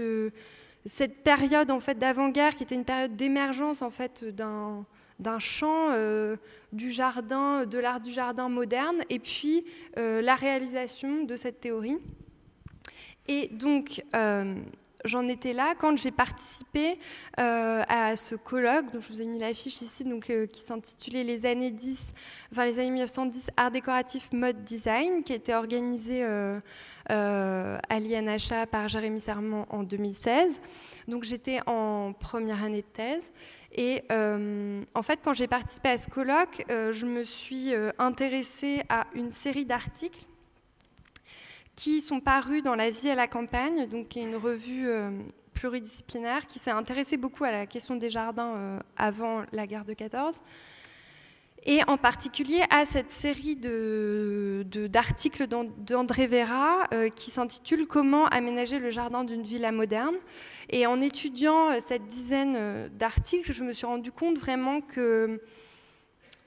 cette période en fait d'avant-guerre qui était une période d'émergence en fait d'un d'un champ euh, du jardin, de l'art du jardin moderne, et puis euh, la réalisation de cette théorie. Et donc, euh, j'en étais là quand j'ai participé à ce colloque, dont je vous ai mis l'affiche ici, donc, qui s'intitulait Les années 10, enfin les années 1910, art décoratif, mode design, qui a été organisé à l'INHA par Jérémy Serment en 2016. Donc j'étais en première année de thèse. Et euh, en fait, quand j'ai participé à ce colloque, euh, je me suis euh, intéressée à une série d'articles qui sont parus dans La vie à la campagne, donc qui est une revue pluridisciplinaire qui s'est intéressée beaucoup à la question des jardins avant la guerre de 14 et en particulier à cette série d'articles d'André Vera euh, qui s'intitule Comment aménager le jardin d'une villa moderne. Et en étudiant euh, cette dizaine euh, d'articles, je me suis rendu compte vraiment que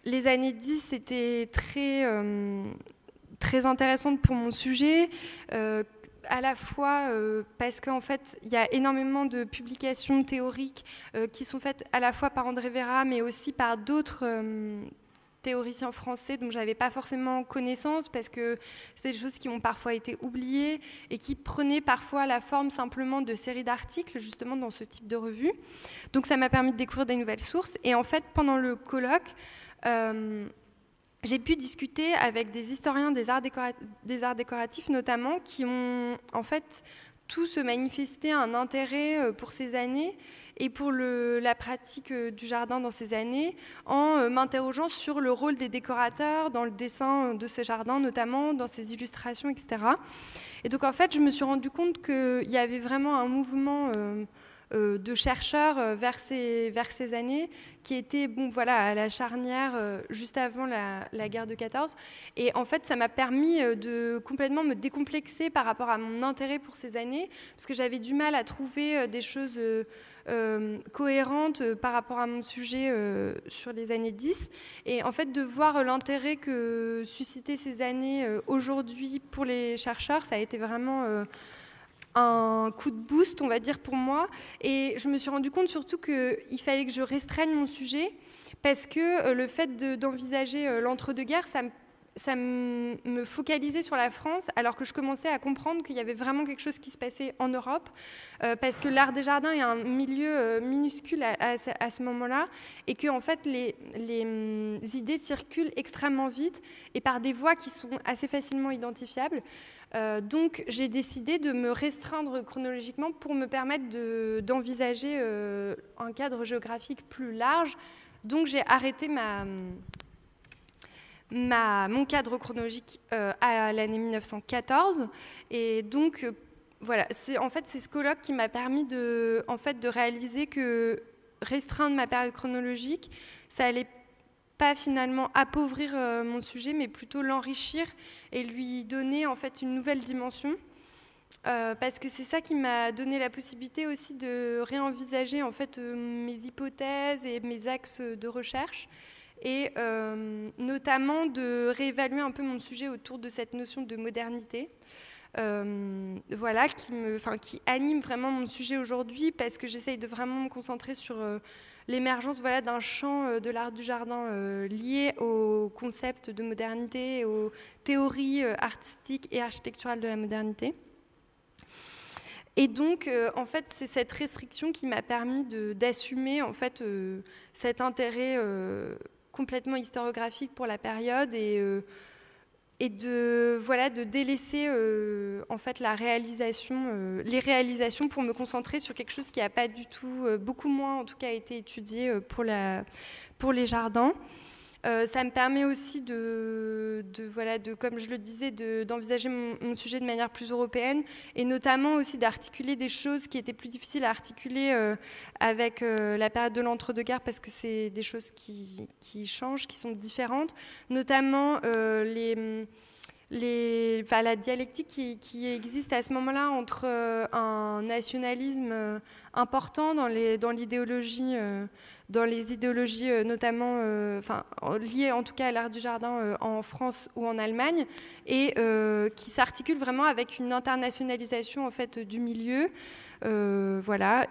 les années 10 étaient très, très intéressantes pour mon sujet. à la fois parce qu'en fait, il y a énormément de publications théoriques qui sont faites à la fois par André Vera, mais aussi par d'autres théoriciens français dont j'avais pas forcément connaissance parce que c'est des choses qui ont parfois été oubliées et qui prenaient parfois la forme simplement de séries d'articles justement dans ce type de revue. Donc ça m'a permis de découvrir des nouvelles sources et en fait pendant le colloque euh, j'ai pu discuter avec des historiens des arts, décoratifs notamment qui ont en fait tous manifesté un intérêt euh, pour ces années et pour la pratique euh, du jardin dans ces années en euh, m'interrogeant sur le rôle des décorateurs dans le dessin de ces jardins, notamment dans ces illustrations, etc. Et donc en fait, je me suis rendu compte qu'il y avait vraiment un mouvement de chercheurs vers ces, vers ces années qui étaient bon, voilà, à la charnière juste avant la, la, guerre de 14. Et en fait, ça m'a permis de complètement me décomplexer par rapport à mon intérêt pour ces années, parce que j'avais du mal à trouver des choses euh, cohérente euh, par rapport à mon sujet euh, sur les années 10. Et en fait, de voir l'intérêt que suscitaient ces années aujourd'hui pour les chercheurs, ça a été vraiment un coup de boost, on va dire, pour moi. Et je me suis rendu compte surtout qu'il fallait que je restreigne mon sujet parce que le fait d'envisager l'entre-deux-guerres, ça me focalisait sur la France, alors que je commençais à comprendre qu'il y avait vraiment quelque chose qui se passait en Europe, euh, parce que l'art des jardins est un milieu euh, minuscule à, ce moment-là, et que en fait les, mm, idées circulent extrêmement vite et par des voies qui sont assez facilement identifiables. Euh, donc j'ai décidé de me restreindre chronologiquement pour me permettre d'envisager un cadre géographique plus large. Donc j'ai arrêté mon cadre chronologique euh, à l'année 1914. Et donc, euh, voilà, c'est, en fait, c'est ce colloque qui m'a permis de, de réaliser que restreindre ma période chronologique, ça allait pas finalement appauvrir euh, mon sujet, mais plutôt l'enrichir et lui donner en fait une nouvelle dimension. parce que c'est ça qui m'a donné la possibilité aussi de réenvisager en fait mes hypothèses et mes axes de recherche et euh, notamment de réévaluer un peu mon sujet autour de cette notion de modernité. Euh, voilà, qui, me, qui anime vraiment mon sujet aujourd'hui parce que j'essaye de vraiment me concentrer sur euh, l'émergence voilà, d'un champ de l'art du jardin lié au concept de modernité, aux théories artistiques et architecturales de la modernité. Et donc, en fait, c'est cette restriction qui m'a permis d'assumer en fait cet intérêt complètement historiographique pour la période euh, et de voilà de délaisser euh, en fait la réalisation, euh, les réalisations pour me concentrer sur quelque chose qui n'a pas du tout, euh, beaucoup moins en tout cas été étudié pour la pour les jardins. Ça me permet aussi de, voilà, de, comme je le disais, d'envisager mon, sujet de manière plus européenne et notamment aussi d'articuler des choses qui étaient plus difficiles à articuler avec la période de l'entre-deux-guerres parce que c'est des choses qui, qui, changent, qui sont différentes, notamment les les, la dialectique qui, existe à ce moment-là entre euh, un nationalisme euh, important dans l'idéologie, dans, euh, dans, les idéologies notamment, liées en tout cas à l'art du jardin en France ou en Allemagne, et qui s'articule vraiment avec une internationalisation en fait du milieu, voilà,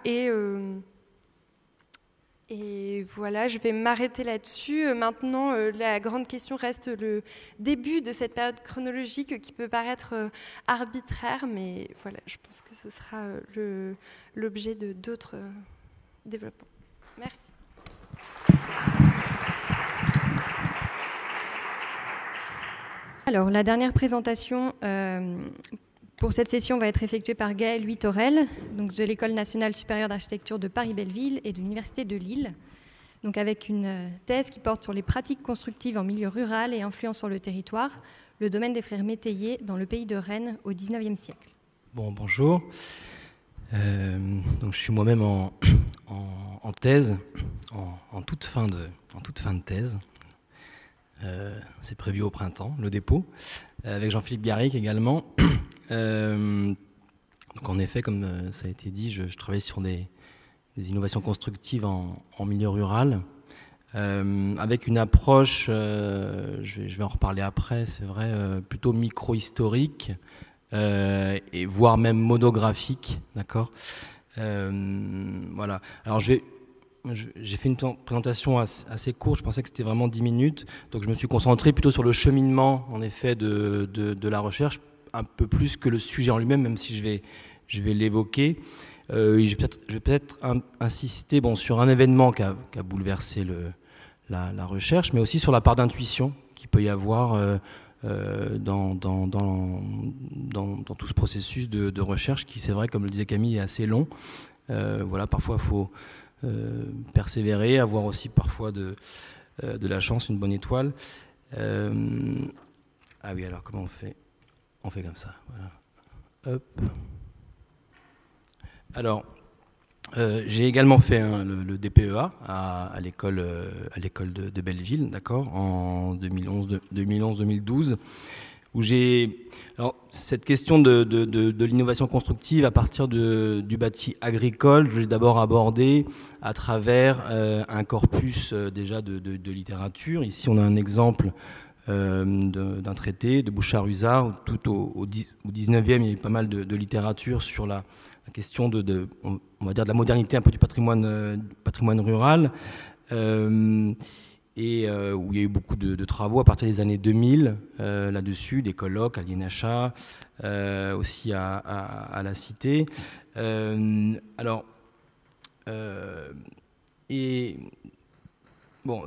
et voilà, je vais m'arrêter là-dessus. Euh, maintenant, euh, la grande question reste le début de cette période chronologique qui peut paraître euh, arbitraire, mais voilà, je pense que ce sera l'objet de d'autres développements. Merci. Alors, la dernière présentation pour cette session va être effectuée par Gaël Huitorel, donc de l'École nationale supérieure d'architecture de Paris-Belleville et de l'Université de Lille, donc avec une euh, thèse qui porte sur les pratiques constructives en milieu rural et influence sur le territoire, le domaine des frères Métayer dans le pays de Rennes au XIXe siècle. Bon, bonjour. Euh, je suis moi-même en, thèse, en, toute fin de, en toute fin de thèse. Euh, c'est prévu au printemps, le dépôt, avec Jean-Philippe Garrick également. Euh, donc en effet, comme euh, ça a été dit, je, travaille sur des, innovations constructives en, milieu rural, euh, avec une approche, je, vais, en reparler après, c'est vrai, plutôt micro-historique, et voire même monographique, d'accord? Voilà. Alors j'ai fait une présentation assez courte, je pensais que c'était vraiment 10 minutes, donc je me suis concentré plutôt sur le cheminement, en effet, de, de la recherche, un peu plus que le sujet en lui-même, même si je vais, je vais l'évoquer. Euh, je vais peut-être insister bon, sur un événement qui a, bouleversé le, la, recherche, mais aussi sur la part d'intuition qu'il peut y avoir euh, euh, dans, dans, dans, tout ce processus de, de recherche qui, c'est vrai, comme le disait Camille, est assez long. voilà, parfois, il faut persévérer, avoir aussi parfois de, de la chance, une bonne étoile. ah oui, alors comment on fait? On fait comme ça. Hop. Alors, euh, j'ai également fait le, DPEA à, l'école euh, à l'école de, Belleville, d'accord, en 2011-2012, où j'ai alors cette question de, l'innovation constructive à partir du bâti agricole, je l'ai d'abord abordé à travers euh, un corpus déjà de, littérature. Ici, on a un exemple euh, d'un traité de Bouchard-Husard. Tout au, au, 19e, il y a eu pas mal de, littérature sur la, question de, on, va dire, de la modernité un peu du patrimoine, euh, patrimoine rural. Euh, et où il y a eu beaucoup de, travaux à partir des années 2000 là-dessus, des colloques à l'INHA, aussi à, la Cité. alors, et bon,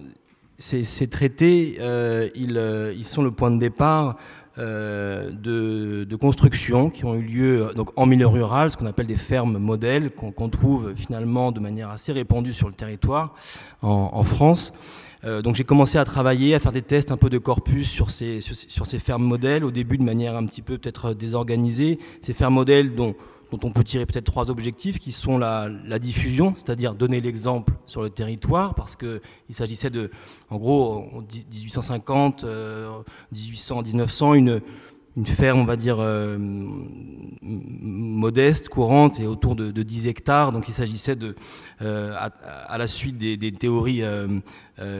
ces, traités, euh, euh, ils, sont le point de départ euh, de, constructions qui ont eu lieu donc, en milieu rural, ce qu'on appelle des fermes modèles, qu'on trouve finalement de manière assez répandue sur le territoire en, France. donc j'ai commencé à travailler, à faire des tests un peu de corpus sur ces fermes modèles, au début de manière un petit peu peut-être désorganisée. Ces fermes modèles dont dont on peut tirer peut-être trois objectifs qui sont la, diffusion, c'est-à-dire donner l'exemple sur le territoire, parce qu'il s'agissait de, en gros, en 1850, 1800, 1900, une, ferme, on va dire, euh, modeste, courante, et autour de, 10 hectares. Donc il s'agissait de, euh, à, la suite des, théories euh,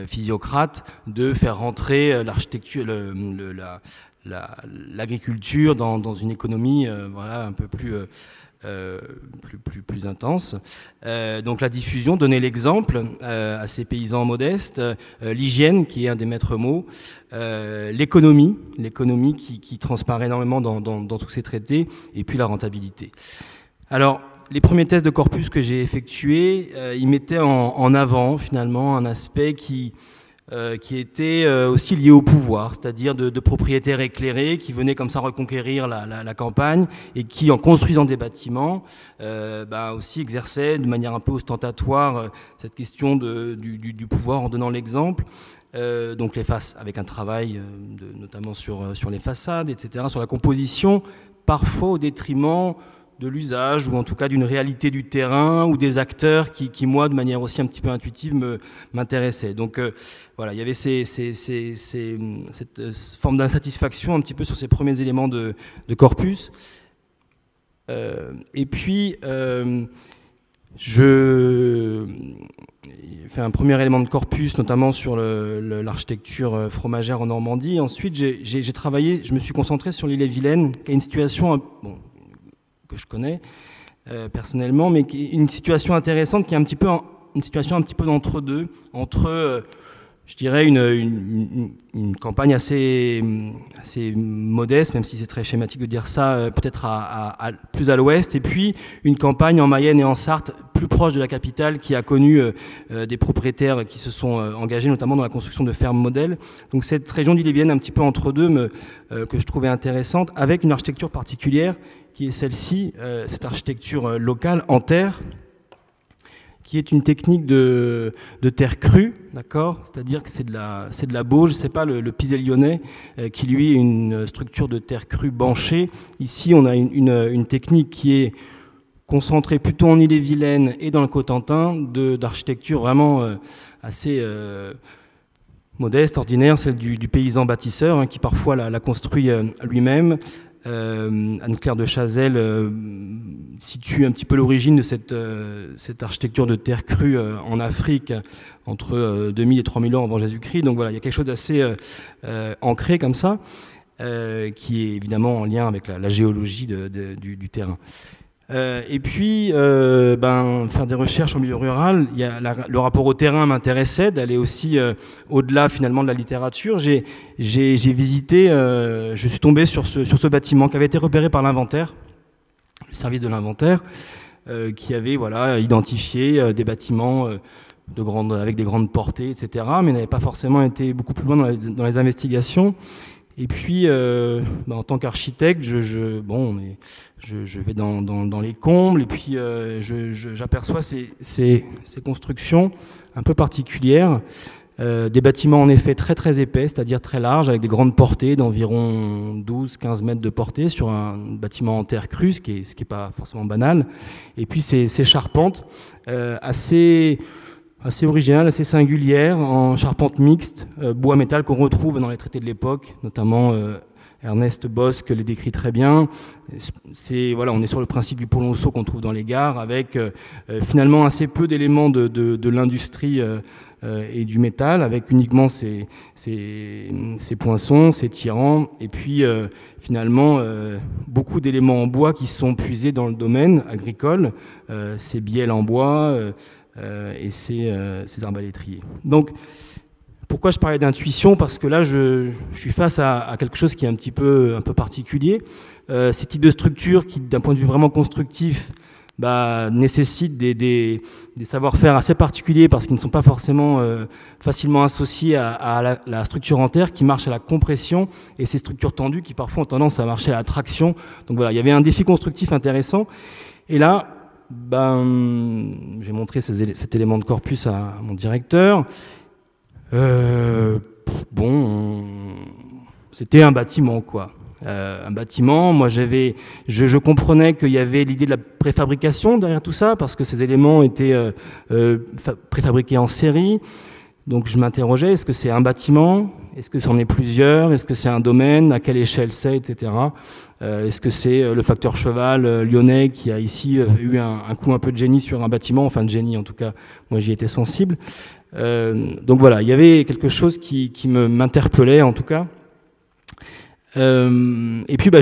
physiocrates, de faire rentrer l'architecture, l'agriculture dans, une économie voilà, un peu plus plus, plus, plus, intense. Euh, donc la diffusion, donner l'exemple euh, à ces paysans modestes, l'hygiène qui est un des maîtres mots, l'économie, l'économie qui, transparaît énormément dans, tous ces traités, et puis la rentabilité. Alors, les premiers tests de corpus que j'ai effectués, ils mettaient en, en, avant finalement un aspect qui euh, qui était euh, aussi lié au pouvoir, c'est-à-dire de, propriétaires éclairés qui venaient comme ça reconquérir la, campagne et qui, en construisant des bâtiments, euh, bah, aussi exerçaient de manière un peu ostentatoire cette question du, pouvoir en donnant l'exemple. donc les faces avec un travail notamment sur, sur les façades, etc., sur la composition, parfois au détriment de l'usage ou en tout cas d'une réalité du terrain ou des acteurs qui, moi, de manière aussi un petit peu intuitive, m'intéressaient. Donc euh, voilà, il y avait cette euh, forme d'insatisfaction un petit peu sur ces premiers éléments de, corpus. Euh, et puis, je fais un premier élément de corpus, notamment sur l'architecture fromagère en Normandie. Ensuite, j'ai travaillé, je me suis concentré sur l'île et Vilaine, qui a une situation, que je connais euh, personnellement, mais une situation intéressante qui est un petit peu une situation un petit peu d'entre-deux, entre, euh, je dirais, une, une, campagne assez, assez modeste, même si c'est très schématique de dire ça, euh, peut-être plus à l'ouest, et puis une campagne en Mayenne et en Sarthe, plus proche de la capitale, qui a connu des propriétaires qui se sont engagés notamment dans la construction de fermes modèles. Donc cette région d'Ille-et-Vilaine, un petit peu entre deux, me, que je trouvais intéressante, avec une architecture particulière qui est celle-ci, euh, cette architecture euh, locale en terre, qui est une technique de, terre crue, d'accord? C'est-à-dire que c'est de la, c'est de la bauge, c'est pas le, le lyonnais euh, qui lui est une structure de terre crue banchée. Ici, on a une, technique qui est concentrée plutôt en Ille-et-Vilaine et dans le Cotentin, d'architecture vraiment assez modeste, ordinaire, celle du, paysan bâtisseur, hein, qui parfois la construit lui-même, euh, Anne-Claire de Chazelle euh, situe un petit peu l'origine de cette, euh, cette, architecture de terre crue en Afrique entre 2000 et 3000 ans avant Jésus-Christ. Donc voilà, il y a quelque chose d'assez ancré comme ça, qui est évidemment en lien avec la, géologie du, terrain. Euh, et puis, euh, ben, faire des recherches en milieu rural, y a le rapport au terrain m'intéressait, d'aller aussi euh, au-delà finalement de la littérature. J'ai visité, je suis tombé sur ce, bâtiment qui avait été repéré par l'inventaire, le service de l'inventaire, qui avait voilà, identifié des bâtiments de grande, avec des grandes portées, etc., mais n'avait pas forcément été beaucoup plus loin dans les investigations. Et puis, ben, en tant qu'architecte, je, je, bon, mais je, vais dans, les combles et puis euh, j'aperçois ces, ces, constructions un peu particulières. Euh, des bâtiments en effet très très épais, c'est-à-dire très larges, avec des grandes portées d'environ 12-15 mètres de portée sur un bâtiment en terre crue, ce qui n'est est pas forcément banal. Et puis ces, charpentes euh, assez, assez originales, assez singulières, en charpente mixte, bois-métal qu'on retrouve dans les traités de l'époque, notamment Ernest Bosque les décrit très bien. C'est voilà, on est sur le principe du polonceau qu'on trouve dans les gares, avec euh, finalement assez peu d'éléments de, l'industrie euh, euh, et du métal, avec uniquement ces, ces poinçons, ces tirants, et puis finalement beaucoup d'éléments en bois qui sont puisés dans le domaine agricole, ces bielles en bois et ces, ces arbalétriers. Donc pourquoi je parlais d'intuition? Parce que là, je, suis face à, quelque chose qui est un petit peu, un peu particulier. Euh, ces types de structures qui, d'un point de vue vraiment constructif, bah, nécessitent des, savoir-faire assez particuliers parce qu'ils ne sont pas forcément euh, facilement associés à, la, structure en terre qui marche à la compression et ces structures tendues qui parfois ont tendance à marcher à la traction. Donc voilà, il y avait un défi constructif intéressant. Et là, ben, j'ai montré cet élément de corpus à mon directeur euh, bon, c'était un bâtiment, quoi. Euh, un bâtiment. Moi, j'avais, je, comprenais qu'il y avait l'idée de la préfabrication derrière tout ça, parce que ces éléments étaient euh, préfabriqués en série. Donc, je m'interrogeais est-ce que c'est un bâtiment? Est-ce que c'en est plusieurs? Est-ce que c'est un domaine? À quelle échelle c'est, etc. est-ce que c'est le facteur cheval lyonnais qui a ici eu un, coup un peu de génie sur un bâtiment Enfin, de génie, en tout cas. Moi, j'y étais sensible. Euh, donc voilà, il y avait quelque chose qui, qui m'interpellait en tout cas. Euh, et puis, bah,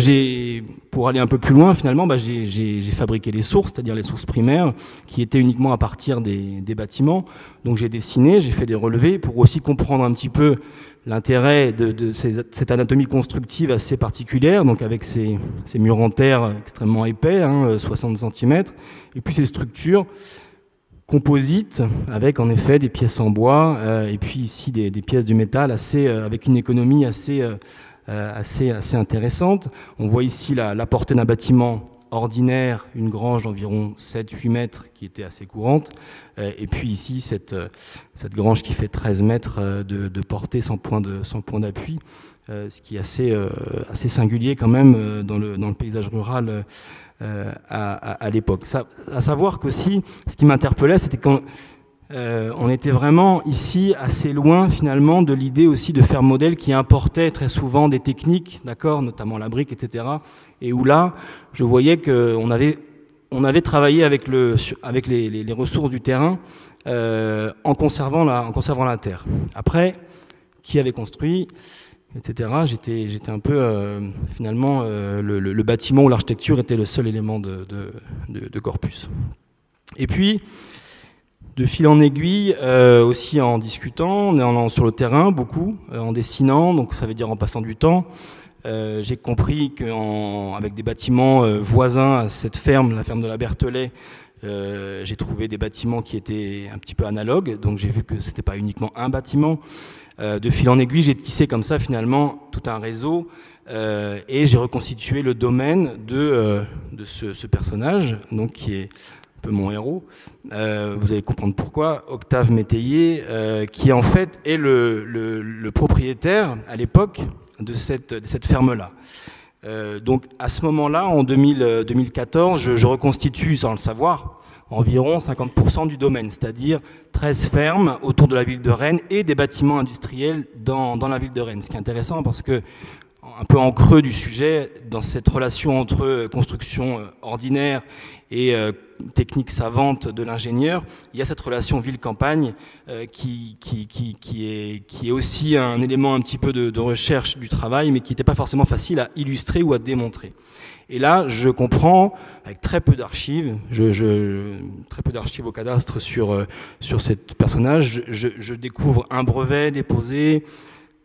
pour aller un peu plus loin, finalement, bah, j'ai fabriqué les sources, c'est-à-dire les sources primaires, qui étaient uniquement à partir des, des bâtiments. Donc, j'ai dessiné, j'ai fait des relevés pour aussi comprendre un petit peu l'intérêt de, cette anatomie constructive assez particulière, donc avec ces, murs en terre extrêmement épais, hein, 60 cm, et puis ces structures composite avec en effet des pièces en bois et puis ici des, pièces de métal assez, avec une économie assez, intéressante. On voit ici la portée d'un bâtiment ordinaire, une grange d'environ 7-8 mètres qui était assez courante, euh, et puis ici cette, euh, grange qui fait 13 mètres euh, de, portée sans point d'appui, ce qui est assez, singulier quand même dans le, paysage rural à, l'époque. À savoir qu'aussi, ce qui m'interpellait, c'était qu'on euh, on était vraiment ici assez loin finalement de l'idée aussi de faire modèle qui importait très souvent des techniques, d'accord, notamment la brique, etc. Et où là, je voyais qu'on avait, on avait travaillé avec, le, avec les, ressources du terrain euh, en, conservant la, en conservant la terre. Après, qui avait construit etc. J'étais, j'étais un peu euh, finalement le, bâtiment ou l'architecture était le seul élément de, de corpus. Et puis de fil en aiguille, euh, aussi en discutant, en allant sur le terrain beaucoup, euh, en dessinant, donc ça veut dire en passant du temps. Euh, j'ai compris qu'avec des bâtiments voisins à cette ferme, la ferme de la Berthelet, j'ai trouvé des bâtiments qui étaient un petit peu analogues, donc j'ai vu que c'était pas uniquement un bâtiment. de fil en aiguille, j'ai tissé comme ça finalement tout un réseau et j'ai reconstitué le domaine de, de ce, ce, personnage, donc qui est peu mon héros. Euh, vous allez comprendre pourquoi. Octave Métayer, euh, qui en fait est le, propriétaire à l'époque de cette, cette ferme-là. Euh, donc à ce moment-là, en 2014, je, reconstitue, sans le savoir, environ 50% du domaine, c'est-à-dire 13 fermes autour de la ville de Rennes et des bâtiments industriels dans, dans la ville de Rennes. Ce qui est intéressant parce que un peu en creux du sujet, dans cette relation entre construction ordinaire et euh, technique savante de l'ingénieur, il y a cette relation ville-campagne euh, qui, est, aussi un élément un petit peu de, recherche du travail, mais qui n'était pas forcément facile à illustrer ou à démontrer. Et là, je comprends, avec très peu d'archives, très peu d'archives au cadastre sur, euh, sur ce personnage, je, découvre un brevet déposé,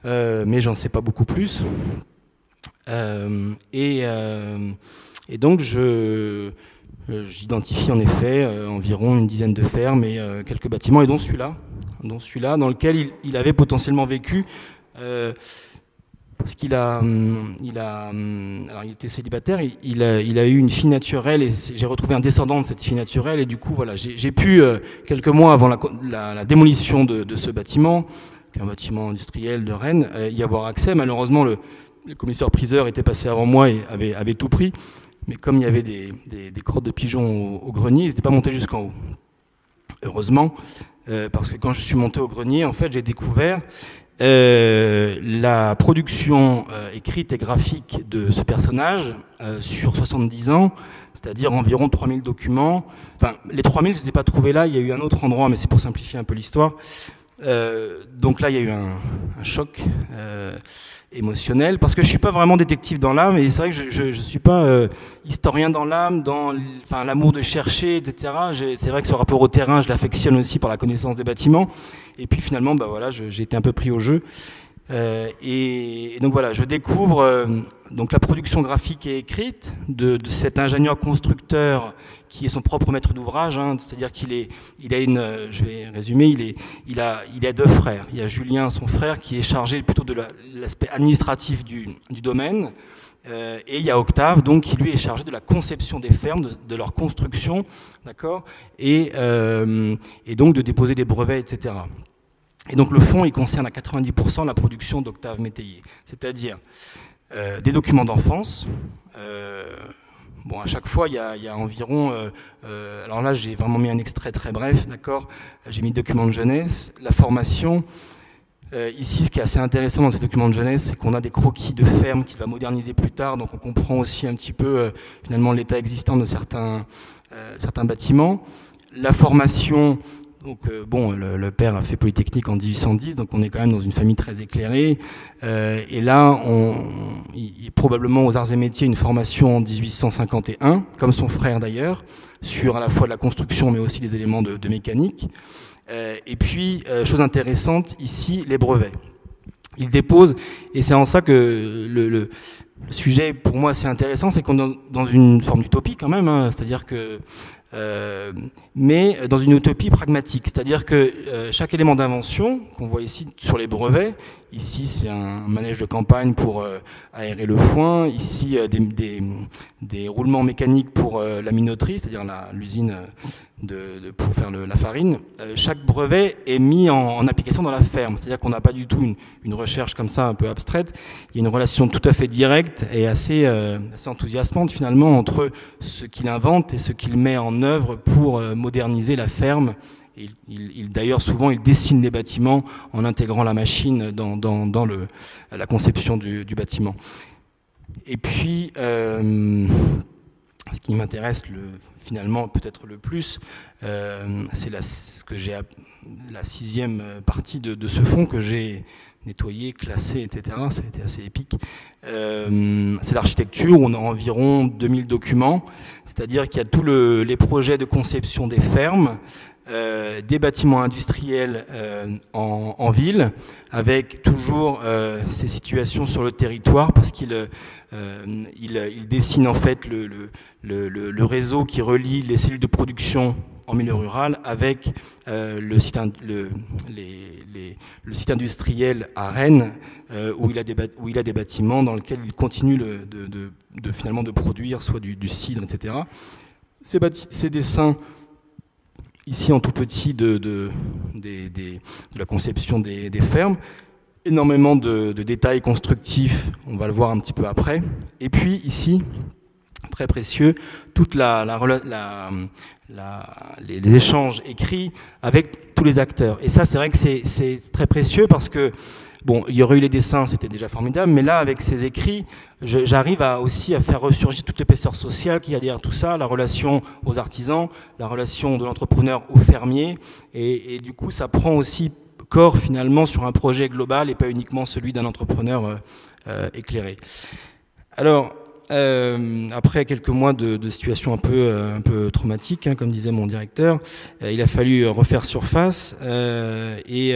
mais j'en sais pas beaucoup plus. Et, donc, je j'identifie en effet euh, environ une dizaine de fermes et euh, quelques bâtiments, et dont celui-là, dont celui-là, dans lequel il, avait potentiellement vécu, parce qu'il a, hum, il a, hum, alors il était célibataire, il, a, eu une fille naturelle, et j'ai retrouvé un descendant de cette fille naturelle, et du coup, voilà, j'ai pu quelques mois avant la, démolition de, ce bâtiment, un bâtiment industriel de Rennes, y avoir accès. Malheureusement, le, commissaire priseur était passé avant moi et avait tout pris. Mais comme il y avait des, crottes de pigeons au, grenier, ils n'étaient pas montés jusqu'en haut. Heureusement, euh, parce que quand je suis monté au grenier, en fait, j'ai découvert euh, la production euh, écrite et graphique de ce personnage sur 70 ans, c'est-à-dire environ 3000 documents. Enfin, les 3000, je ne les ai pas trouvés là, il y a eu un autre endroit, mais c'est pour simplifier un peu l'histoire. donc là, il y a eu un choc émotionnel, parce que je suis pas vraiment détective dans l'âme, et c'est vrai que je ne suis pas euh, historien dans l'âme, dans l'amour de chercher, etc. C'est vrai que ce rapport au terrain, je l'affectionne aussi par la connaissance des bâtiments, et puis finalement, bah, voilà, j'ai été un peu pris au jeu. Euh, et, donc voilà, je découvre euh, donc la production graphique et écrite de, cet ingénieur constructeur qui est son propre maître d'ouvrage, hein, c'est-à-dire qu'il est, il a une, euh, je vais résumer, il, est, il, a, il a deux frères. Il y a Julien, son frère, qui est chargé plutôt de l'aspect administratif du, domaine, et il y a Octave, donc, qui lui est chargé de la conception des fermes, de, leur construction, d'accord, et donc de déposer des brevets, etc. Et donc le fonds, il concerne à 90% la production d'Octave Métayer, c'est-à-dire euh, des documents d'enfance. Euh, Bon, à chaque fois, il y a, environ. Euh, alors là, j'ai vraiment mis un extrait très bref, d'accord? J'ai mis document de jeunesse, la formation. Ici, ce qui est assez intéressant dans ces documents de jeunesse, c'est qu'on a des croquis de ferme qu'il va moderniser plus tard, donc on comprend aussi un petit peu finalement l'état existant de certains bâtiments. La formation, donc euh, bon, le, père a fait Polytechnique en 1810, donc on est quand même dans une famille très éclairée. Euh, et là, on, il, probablement aux arts et métiers une formation en 1851, comme son frère d'ailleurs, sur à la fois de la construction mais aussi des éléments de, mécanique. Euh, et puis, chose intéressante ici, les brevets. Il dépose, et c'est en ça que le, sujet pour moi assez intéressant, c'est qu'on est dans une forme d'utopie quand même, hein, c'est-à-dire que mais dans une utopie pragmatique. C'est-à-dire que chaque élément d'invention qu'on voit ici sur les brevets, ici c'est un manège de campagne pour aérer le foin, ici des, des, roulements mécaniques pour la minoterie, c'est-à-dire l'usine pour faire la farine, euh, chaque brevet est mis en, application dans la ferme. C'est-à-dire qu'on n'a pas du tout une, recherche comme ça un peu abstraite. Il y a une relation tout à fait directe et assez, euh, enthousiasmante finalement entre ce qu'il invente et ce qu'il met en œuvre pour euh, moderniser la ferme. Il, D'ailleurs, souvent, il dessine les bâtiments en intégrant la machine dans, la conception du, bâtiment. Et puis, ce qui m'intéresse finalement peut-être le plus, euh, c'est la, ce que j'ai la sixième partie de, ce fond que j'ai nettoyé, classé, etc. Ça a été assez épique. Euh, c'est l'architecture, on a environ 2000 documents, c'est-à-dire qu'il y a tous les projets de conception des fermes, euh, des bâtiments industriels en, ville, avec toujours ces situations sur le territoire, parce qu'il il, dessine en fait le, réseau qui relie les cellules de production en milieu rural avec euh, le, site, industriel à Rennes euh, où, il a des, bâtiments dans lesquels il continue de, finalement de produire soit du, cidre, etc. Ces, dessins ici en tout petit de, la conception des, fermes, énormément de, détails constructifs, on va le voir un petit peu après. Et puis ici, très précieux, toute les, échanges écrits avec tous les acteurs. Et ça, c'est vrai que c'est très précieux parce que, bon, il y aurait eu les dessins, c'était déjà formidable, mais là, avec ces écrits, j'arrive aussi à faire ressurgir toute l'épaisseur sociale qu'il y a derrière tout ça, la relation aux artisans, la relation de l'entrepreneur aux fermiers, et, du coup, ça prend aussi corps finalement sur un projet global et pas uniquement celui d'un entrepreneur euh, euh, éclairé. Alors, euh, après quelques mois de, situation un peu, un peu traumatique, hein, comme disait mon directeur, il a fallu refaire surface. et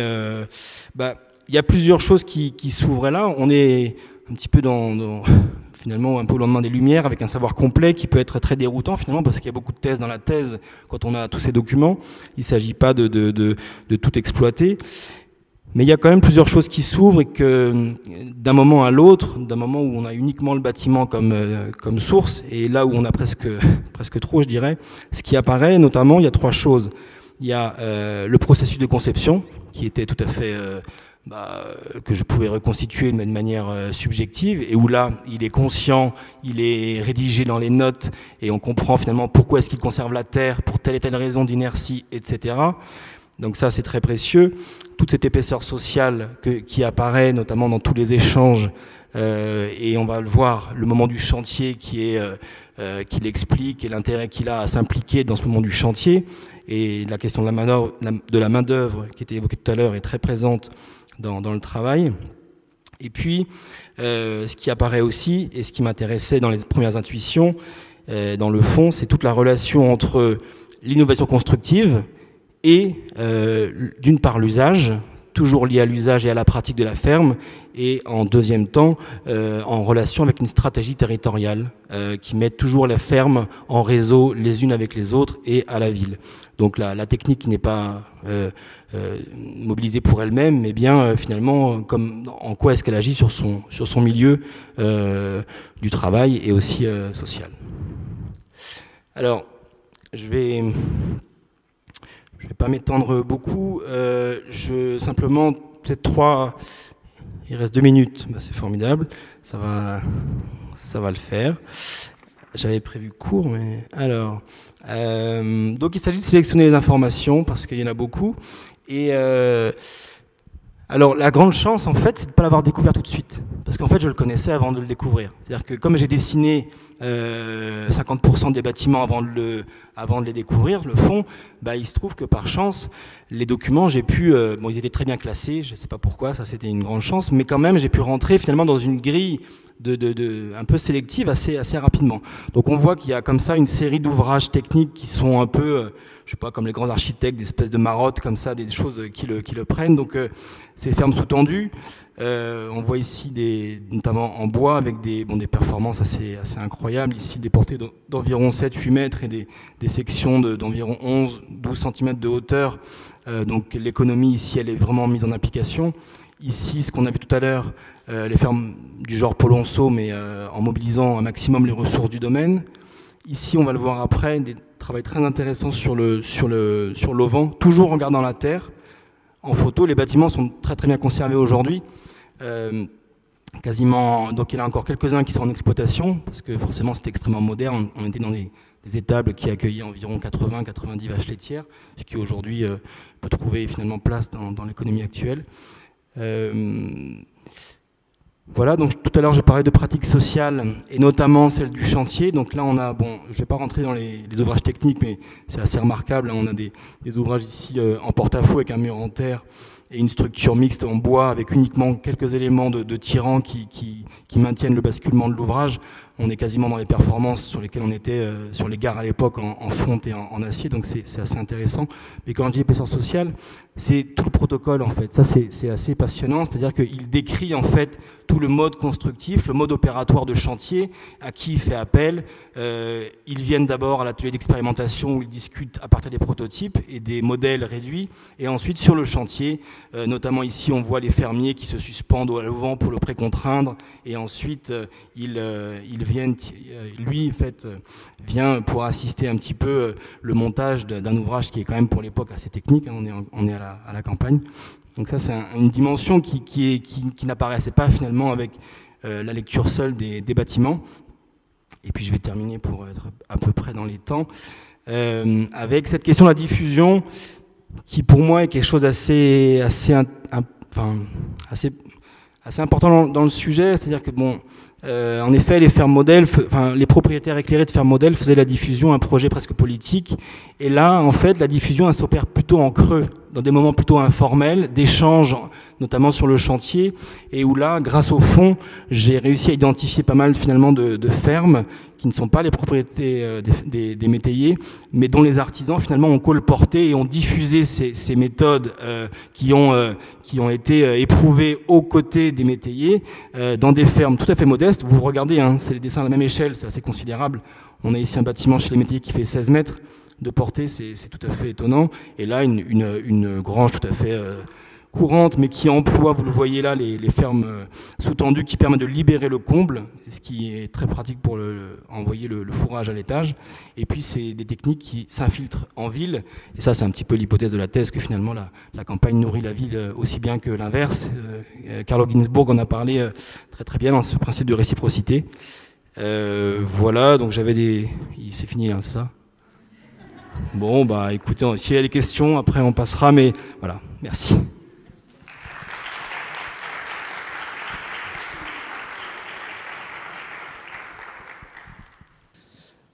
bah, il y a plusieurs choses qui, s'ouvrent là. On est un petit peu dans, finalement un peu au lendemain des Lumières, avec un savoir complet qui peut être très déroutant finalement, parce qu'il y a beaucoup de thèses dans la thèse quand on a tous ces documents. Il ne s'agit pas de, tout exploiter. Mais il y a quand même plusieurs choses qui s'ouvrent et que d'un moment à l'autre, d'un moment où on a uniquement le bâtiment comme, euh, source, et là où on a presque, presque trop, je dirais, ce qui apparaît notamment, il y a trois choses. Il y a euh, le processus de conception, qui était tout à fait... Euh, bah, que je pouvais reconstituer de manière subjective, et où là, il est conscient, il est rédigé dans les notes, et on comprend finalement pourquoi est-ce qu'il conserve la Terre, pour telle et telle raison d'inertie, etc. Donc ça, c'est très précieux. Toute cette épaisseur sociale qui apparaît notamment dans tous les échanges, euh, et on va le voir, le moment du chantier qui est euh, euh qu'il explique et l'intérêt qu'il a à s'impliquer dans ce moment du chantier. Et la question de la main-d'œuvre, qui était évoquée tout à l'heure est très présente dans, le travail. Et puis, euh, ce qui apparaît aussi, et ce qui m'intéressait dans les premières intuitions, euh, dans le fond, c'est toute la relation entre l'innovation constructive, et euh, d'une part l'usage, toujours lié à l'usage et à la pratique de la ferme, et en deuxième temps, euh, en relation avec une stratégie territoriale euh, qui met toujours la ferme en réseau les unes avec les autres et à la ville. Donc la, technique n'est pas mobilisée pour elle-même, mais bien finalement comme en quoi est-ce qu'elle agit sur son, sur son milieu du travail et aussi social. Alors, je vais je ne vais pas m'étendre beaucoup. Euh, je, simplement, peut-être trois. Il reste deux minutes. Bah, c'est formidable. Ça va, ça va le faire. J'avais prévu court, mais alors. Euh, donc, il s'agit de sélectionner les informations parce qu'il y en a beaucoup. Et euh, alors, la grande chance, en fait, c'est de ne pas l'avoir découvert tout de suite. Parce qu'en fait, je le connaissais avant de le découvrir. C'est-à-dire que comme j'ai dessiné 50% euh, des bâtiments avant de, le, avant de les découvrir, le fond, bah, il se trouve que par chance, les documents, j'ai pu... Euh, bon, ils étaient très bien classés, je ne sais pas pourquoi, ça c'était une grande chance, mais quand même, j'ai pu rentrer finalement dans une grille de, de, un peu sélective assez, assez rapidement. Donc on voit qu'il y a comme ça une série d'ouvrages techniques qui sont un peu... Euh, je sais pas, comme les grands architectes, des espèces de marottes comme ça, des choses qui le, qui le prennent. Donc, euh, ces fermes sous-tendues, on voit ici des, notamment en bois avec des, bon, performances assez, incroyables. Ici des portées d'environ 7-8 mètres et des, sections d'environ 11-12 cm de hauteur. donc l'économie ici elle est vraiment mise en application. Ici ce qu'on a vu tout à l'heure, les fermes du genre Polonceau mais en mobilisant un maximum les ressources du domaine. Ici on va le voir après, des travail très intéressant sur le sur le sur l'auvent, toujours en regardant la terre. En photo, les bâtiments sont très très bien conservés aujourd'hui. Euh, quasiment, donc il y en a encore quelques-uns qui sont en exploitation, parce que forcément c'est extrêmement moderne. On était dans des, étables qui accueillaient environ 80-90 vaches laitières, ce qui aujourd'hui euh, peut trouver finalement place dans, l'économie actuelle. Euh, voilà, donc tout à l'heure je parlais de pratiques sociales et notamment celle du chantier. Donc là on a, bon, je ne vais pas rentrer dans les, ouvrages techniques, mais c'est assez remarquable. On a des, ouvrages ici en porte-à-faux avec un mur en terre et une structure mixte en bois avec uniquement quelques éléments de, de tirant qui, qui, maintiennent le basculement de l'ouvrage. On est quasiment dans les performances sur lesquelles on était euh, sur les gares à l'époque en, fonte et en, acier, donc c'est assez intéressant. Mais quand je dis épaisseur sociale, c'est tout le protocole en fait. Ça c'est assez passionnant, c'est-à-dire qu'il décrit en fait tout le mode constructif, le mode opératoire de chantier, à qui il fait appel. Euh, ils viennent d'abord à l'atelier d'expérimentation où ils discutent à partir des prototypes et des modèles réduits. Et ensuite, sur le chantier, euh, notamment ici, on voit les fermiers qui se suspendent au vent pour le précontraindre. Et ensuite, euh, ils, viennent, lui, en fait, vient pour assister un petit peu le montage d'un ouvrage qui est quand même pour l'époque assez technique. Hein. on est, on est à, la, à la campagne. Donc ça, c'est une dimension qui, n'apparaissait pas finalement avec euh, la lecture seule des, bâtiments. Et puis je vais terminer pour être à peu près dans les temps, euh, avec cette question de la diffusion, qui pour moi est quelque chose d'assez assez, important dans, le sujet. C'est-à-dire que, bon, euh, en effet, les fermes modèles, enfin, les propriétaires éclairés de fermes modèles faisaient la diffusion un projet presque politique. Et là, en fait, la diffusion, s'opère plutôt en creux dans des moments plutôt informels, d'échanges, notamment sur le chantier, et où là, grâce au fond, j'ai réussi à identifier pas mal finalement de, fermes qui ne sont pas les propriétés euh, des, métayers, mais dont les artisans finalement ont colporté et ont diffusé ces, méthodes euh, qui, ont, euh, qui ont été éprouvées aux côtés des métayers dans des fermes tout à fait modestes. Vous regardez, hein, c'est les dessins à la même échelle, c'est assez considérable. On a ici un bâtiment chez les métayers qui fait 16 mètres de portée, c'est tout à fait étonnant. Et là, une, une, grange tout à fait courante, mais qui emploie, vous le voyez là, les, fermes euh, sous-tendues qui permettent de libérer le comble, ce qui est très pratique pour envoyer le, fourrage à l'étage. Et puis, c'est des techniques qui s'infiltrent en ville. Et ça, c'est un petit peu l'hypothèse de la thèse, que finalement, la, campagne nourrit la ville euh, aussi bien que l'inverse. Euh, Carlo Ginzburg en a parlé très très bien dans ce principe de réciprocité. Voilà, donc j'avais des... C'est fini là, c'est ça? Bon, bah écoutez, s'il y a des questions, après on passera, mais voilà, merci.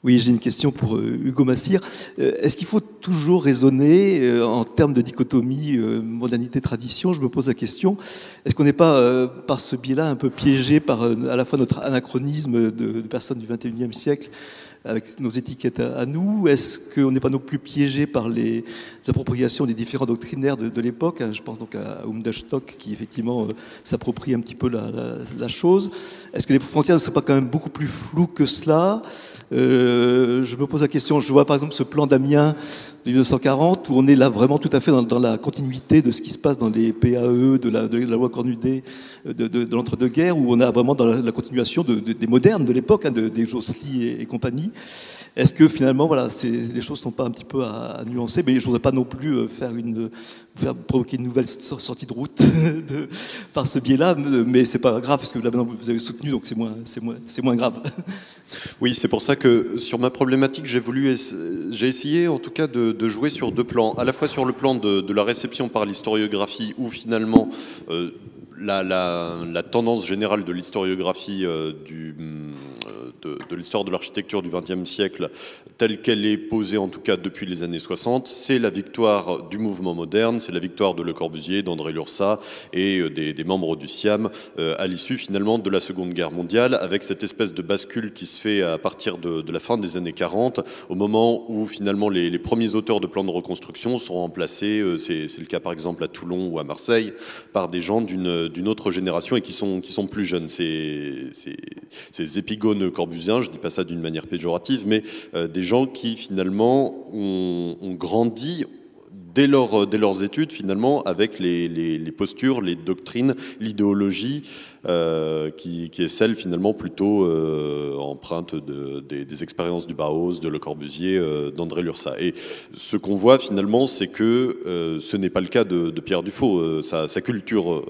Oui, j'ai une question pour euh, Hugo Massir. Euh, est-ce qu'il faut toujours raisonner euh, en termes de dichotomie modernité-tradition Je me pose la question. Est-ce qu'on n'est pas, par ce biais-là, un peu piégé par à la fois notre anachronisme de, personnes du 21e siècle avec nos étiquettes à, nous Est-ce qu'on n'est pas non plus piégé par les appropriations des différents doctrinaires de, l'époque Je pense donc à Umdastock qui effectivement euh, s'approprie un petit peu la, chose. Est-ce que les frontières ne sont pas quand même beaucoup plus floues que cela? Euh, Je me pose la question, je vois par exemple ce plan d'Amiens de 1940 où on est là vraiment tout à fait dans, la continuité de ce qui se passe dans les PAE, de la, loi Cornudet, de, de, l'entre-deux-guerres, où on a vraiment dans la, continuation des modernes de l'époque, hein, des Josely et compagnie. Est-ce que finalement, voilà, les choses ne sont pas un petit peu à, nuancer Mais je ne voudrais pas non plus euh, faire une, provoquer une nouvelle sortie de route par ce biais-là, mais c'est pas grave parce que là maintenant vous avez soutenu, donc c'est moins, c'est moins, c'est moins grave. Oui, c'est pour ça que sur ma problématique, j'ai voulu, j'ai essayé en tout cas de, jouer sur deux plans, à la fois sur le plan de, la réception par l'historiographie, où finalement euh, la, tendance générale de l'historiographie euh, du de l'histoire de l'architecture du XXe siècle, telle qu'elle est posée en tout cas depuis les années 60, c'est la victoire du mouvement moderne, c'est la victoire de Le Corbusier, d'André Lursa et euh, des, membres du SIAM euh, à l'issue finalement de la Seconde Guerre mondiale, avec cette espèce de bascule qui se fait à partir de, la fin des années 40, au moment où finalement les, premiers auteurs de plans de reconstruction sont remplacés, euh, c'est le cas par exemple à Toulon ou à Marseille, par des gens d'une autre génération et qui sont, qui sont plus jeunes. Ces, ces, épigones corbusiens, je ne dis pas ça d'une manière péjorative, mais des gens qui finalement ont grandi, dès, dès leurs études, finalement, avec les, postures, les doctrines, l'idéologie, euh, qui, est celle, finalement, plutôt euh, empreinte de, des, expériences du Bauhaus, de Le Corbusier, euh, d'André Lursa. Et ce qu'on voit, finalement, c'est que ce n'est pas le cas de, Pierre Dufaux. Sa, culture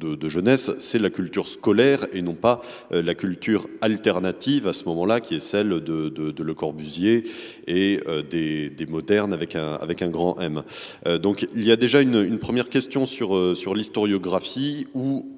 de, jeunesse, c'est la culture scolaire et non pas la culture alternative à ce moment-là, qui est celle de, Le Corbusier et des, modernes avec un, avec un M. Euh, donc il y a déjà une, première question sur, sur l'historiographie où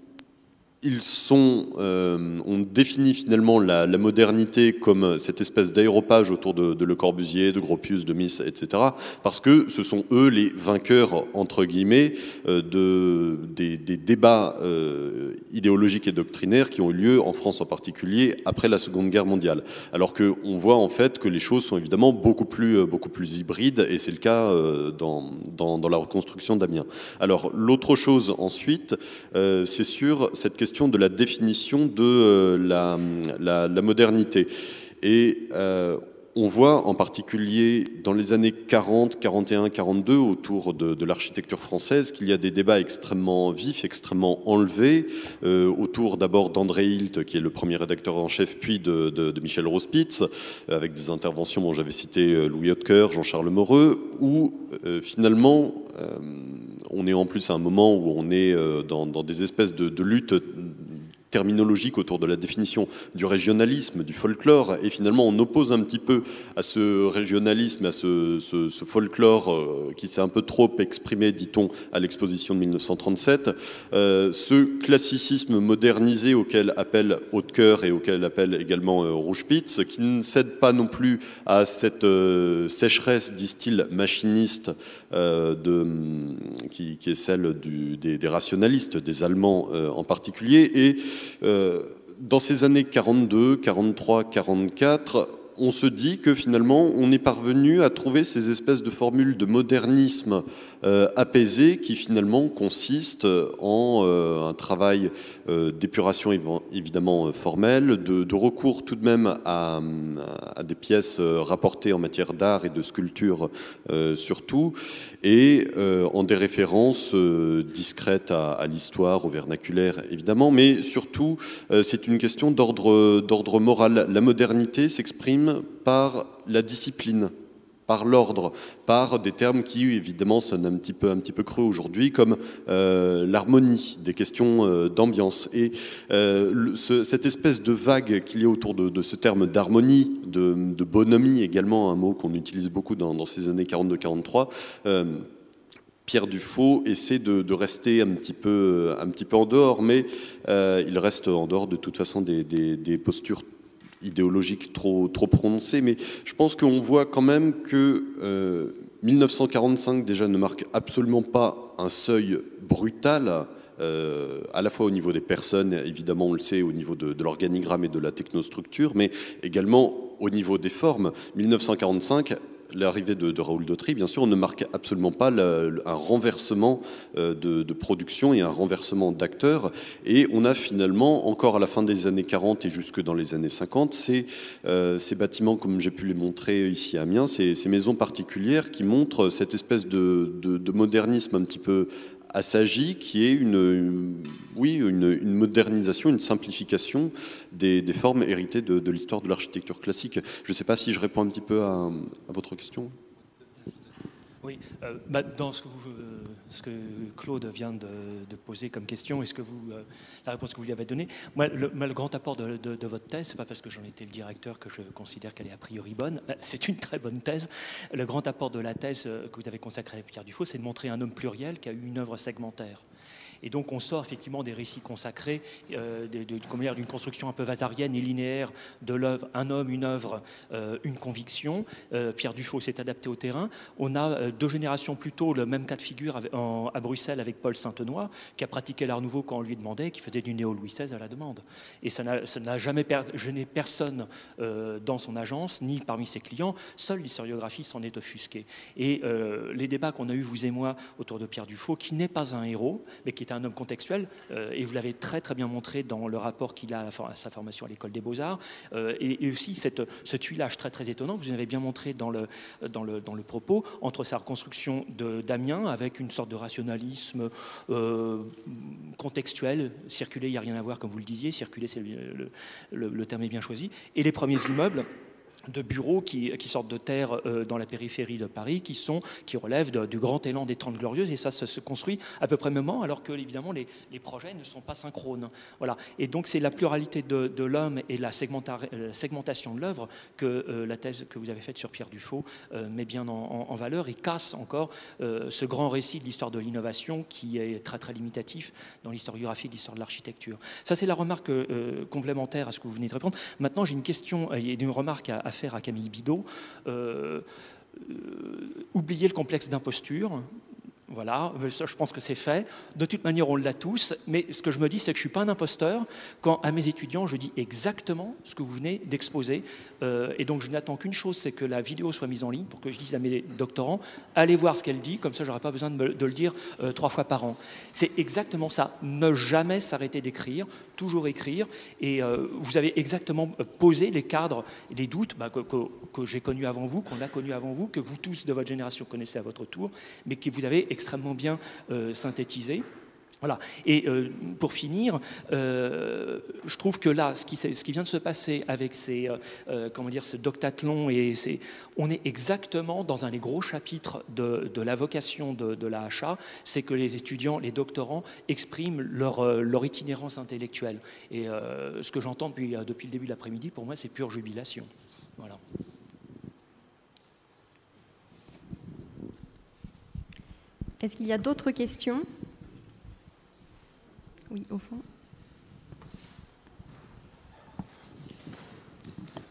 ils sont, euh, on définit finalement la, modernité comme cette espèce d'aéropage autour de, Le Corbusier, de Gropius, de Miss, etc. Parce que ce sont eux les vainqueurs, entre guillemets, euh, de, des, débats euh, idéologiques et doctrinaires qui ont eu lieu en France en particulier après la Seconde Guerre mondiale. Alors qu'on voit en fait que les choses sont évidemment beaucoup plus, beaucoup plus hybrides, et c'est le cas dans, dans, dans, la reconstruction d'Amiens. Alors l'autre chose ensuite, c'est sur cette question de la définition de euh, la, modernité. Et euh, on voit en particulier dans les années 40, 41, 42, autour de, l'architecture française, qu'il y a des débats extrêmement vifs, extrêmement enlevés, euh, autour d'abord d'André Hilt, qui est le premier rédacteur en chef, puis de, Michel Rospitz, avec des interventions, dont j'avais cité Louis Hotker, Jean-Charles Moreux, où finalement on est en plus à un moment où on est euh, dans, des espèces de, de luttes terminologique autour de la définition du régionalisme, du folklore, et finalement on oppose un petit peu à ce régionalisme, à ce, folklore euh, qui s'est un peu trop exprimé, dit-on, à l'exposition de 1937, euh, ce classicisme modernisé auquel appelle Haute-Cœur et auquel appelle également euh, qui ne cède pas non plus à cette sécheresse, disent-ils, machiniste, de, qui, est celle des, rationalistes, des Allemands en particulier, et euh, dans ces années 42, 43, 44, on se dit que finalement on est parvenu à trouver ces espèces de formules de modernisme euh, apaisé qui finalement consiste en euh, un travail euh, d'épuration évidemment formelle, de, recours tout de même à, des pièces rapportées en matière d'art et de sculpture surtout, et en des références discrètes à, l'histoire, au vernaculaire évidemment, mais surtout c'est une question d'ordre moral. La modernité s'exprime par la discipline par l'ordre, par des termes qui évidemment sonnent un petit peu, un petit peu creux aujourd'hui, comme euh, l'harmonie, des questions euh, d'ambiance. Et euh, cette espèce de vague qu'il y a autour de, ce terme d'harmonie, de, bonhomie également, un mot qu'on utilise beaucoup dans, ces années 42-43, Pierre Dufaux essaie de, rester un petit, peu, un petit peu en dehors, mais il reste en dehors de toute façon des, des postures idéologique trop, trop prononcé, mais je pense qu'on voit quand même que 1945 euh, déjà ne marque absolument pas un seuil brutal. Euh, à la fois au niveau des personnes, évidemment on le sait, au niveau de, de l'organigramme et de la technostructure, mais également au niveau des formes. 1945, l'arrivée de, Raoul Dautry, bien sûr, ne marque absolument pas un renversement euh, de, production et un renversement d'acteurs. Et on a finalement, encore à la fin des années 40 et jusque dans les années 50, ces, euh, ces bâtiments, comme j'ai pu les montrer ici à Amiens, ces, maisons particulières qui montrent cette espèce de modernisme un petit peu Assagi, qui est une, oui, une, modernisation, une simplification des, formes héritées de, l'histoire de l'architecture classique. Je ne sais pas si je réponds un petit peu à votre question. Oui, euh, bah, dans ce que, vous, euh, ce que, Claude vient de, poser comme question et ce que vous, euh, la réponse que vous lui avez donnée, moi, le, grand apport de, votre thèse, c'est pas parce que j'en étais le directeur que je considère qu'elle est a priori bonne, c'est une très bonne thèse. Le grand apport de la thèse que vous avez consacrée à Pierre Dufaux, c'est de montrer un homme pluriel qui a eu une œuvre segmentaire. Et donc on sort effectivement des récits consacrés, d'une construction un peu vasarienne et linéaire de l'œuvre, un homme, une œuvre, une conviction. Pierre Dufaux s'est adapté au terrain. On a deux générations plus tôt le même cas de figure à Bruxelles avec Paul Saint-Enoy, qui a pratiqué l'art nouveau quand on lui demandait, qui faisait du néo-Louis XVI à la demande. Et ça n'a jamais gêné personne dans son agence, ni parmi ses clients. Seule l'historiographie s'en est offusquée. Et les débats qu'on a eus, vous et moi, autour de Pierre Dufaux, qui n'est pas un héros, mais qui est un homme contextuel, euh, et vous l'avez très très bien montré dans le rapport qu'il a à, sa formation à l'école des beaux-arts, euh, et, aussi cette, ce tuilage très très étonnant, vous l'avez bien montré dans le, dans, le, dans le propos, entre sa reconstruction de Damien, avec une sorte de rationalisme euh, contextuel, circuler, il n'y a rien à voir, comme vous le disiez, circuler, le terme est bien choisi, et les premiers immeubles de bureaux qui, sortent de terre euh, dans la périphérie de Paris, qui, sont, qui relèvent du grand élan des Trente Glorieuses, et ça, se construit à peu près au moment, alors que, évidemment, les, projets ne sont pas synchrones. Voilà. Et donc, c'est la pluralité de, l'homme et la, segmentation de l'œuvre que euh, la thèse que vous avez faite sur Pierre Dufaux euh, met bien en, valeur et casse encore ce grand récit de l'histoire de l'innovation qui est très, très limitatif dans l'historiographie de l'histoire de l'architecture. Ça, c'est la remarque complémentaire à ce que vous venez de répondre. Maintenant, j'ai une question et une remarque à, à faire à Camille Bidot. Euh, euh, oublier le complexe d'imposture, voilà, je pense que c'est fait. De toute manière, on l'a tous. Mais ce que je me dis, c'est que je ne suis pas un imposteur quand à mes étudiants, je dis exactement ce que vous venez d'exposer. Euh, et donc, je n'attends qu'une chose, c'est que la vidéo soit mise en ligne pour que je dise à mes doctorants, allez voir ce qu'elle dit, comme ça, je n'aurai pas besoin de, le dire euh, trois fois par an. C'est exactement ça. Ne jamais s'arrêter d'écrire, toujours écrire. Et euh, vous avez exactement posé les cadres, les doutes bah, que, j'ai connus avant vous, qu'on a connus avant vous, que vous tous de votre génération connaissez à votre tour, mais que vous avez extrêmement bien euh, synthétisé. Voilà. Et euh, pour finir, euh, je trouve que là, ce qui, vient de se passer avec ces, comment dire, ce doctathlon, et on est exactement dans un des gros chapitres de, la vocation de, de l'AHA, c'est que les étudiants, les doctorants expriment leur, leur itinérance intellectuelle. Et ce que j'entends depuis, depuis le début de l'après-midi, pour moi, c'est pure jubilation. Voilà. Est-ce qu'il y a d'autres questions? Oui, au fond.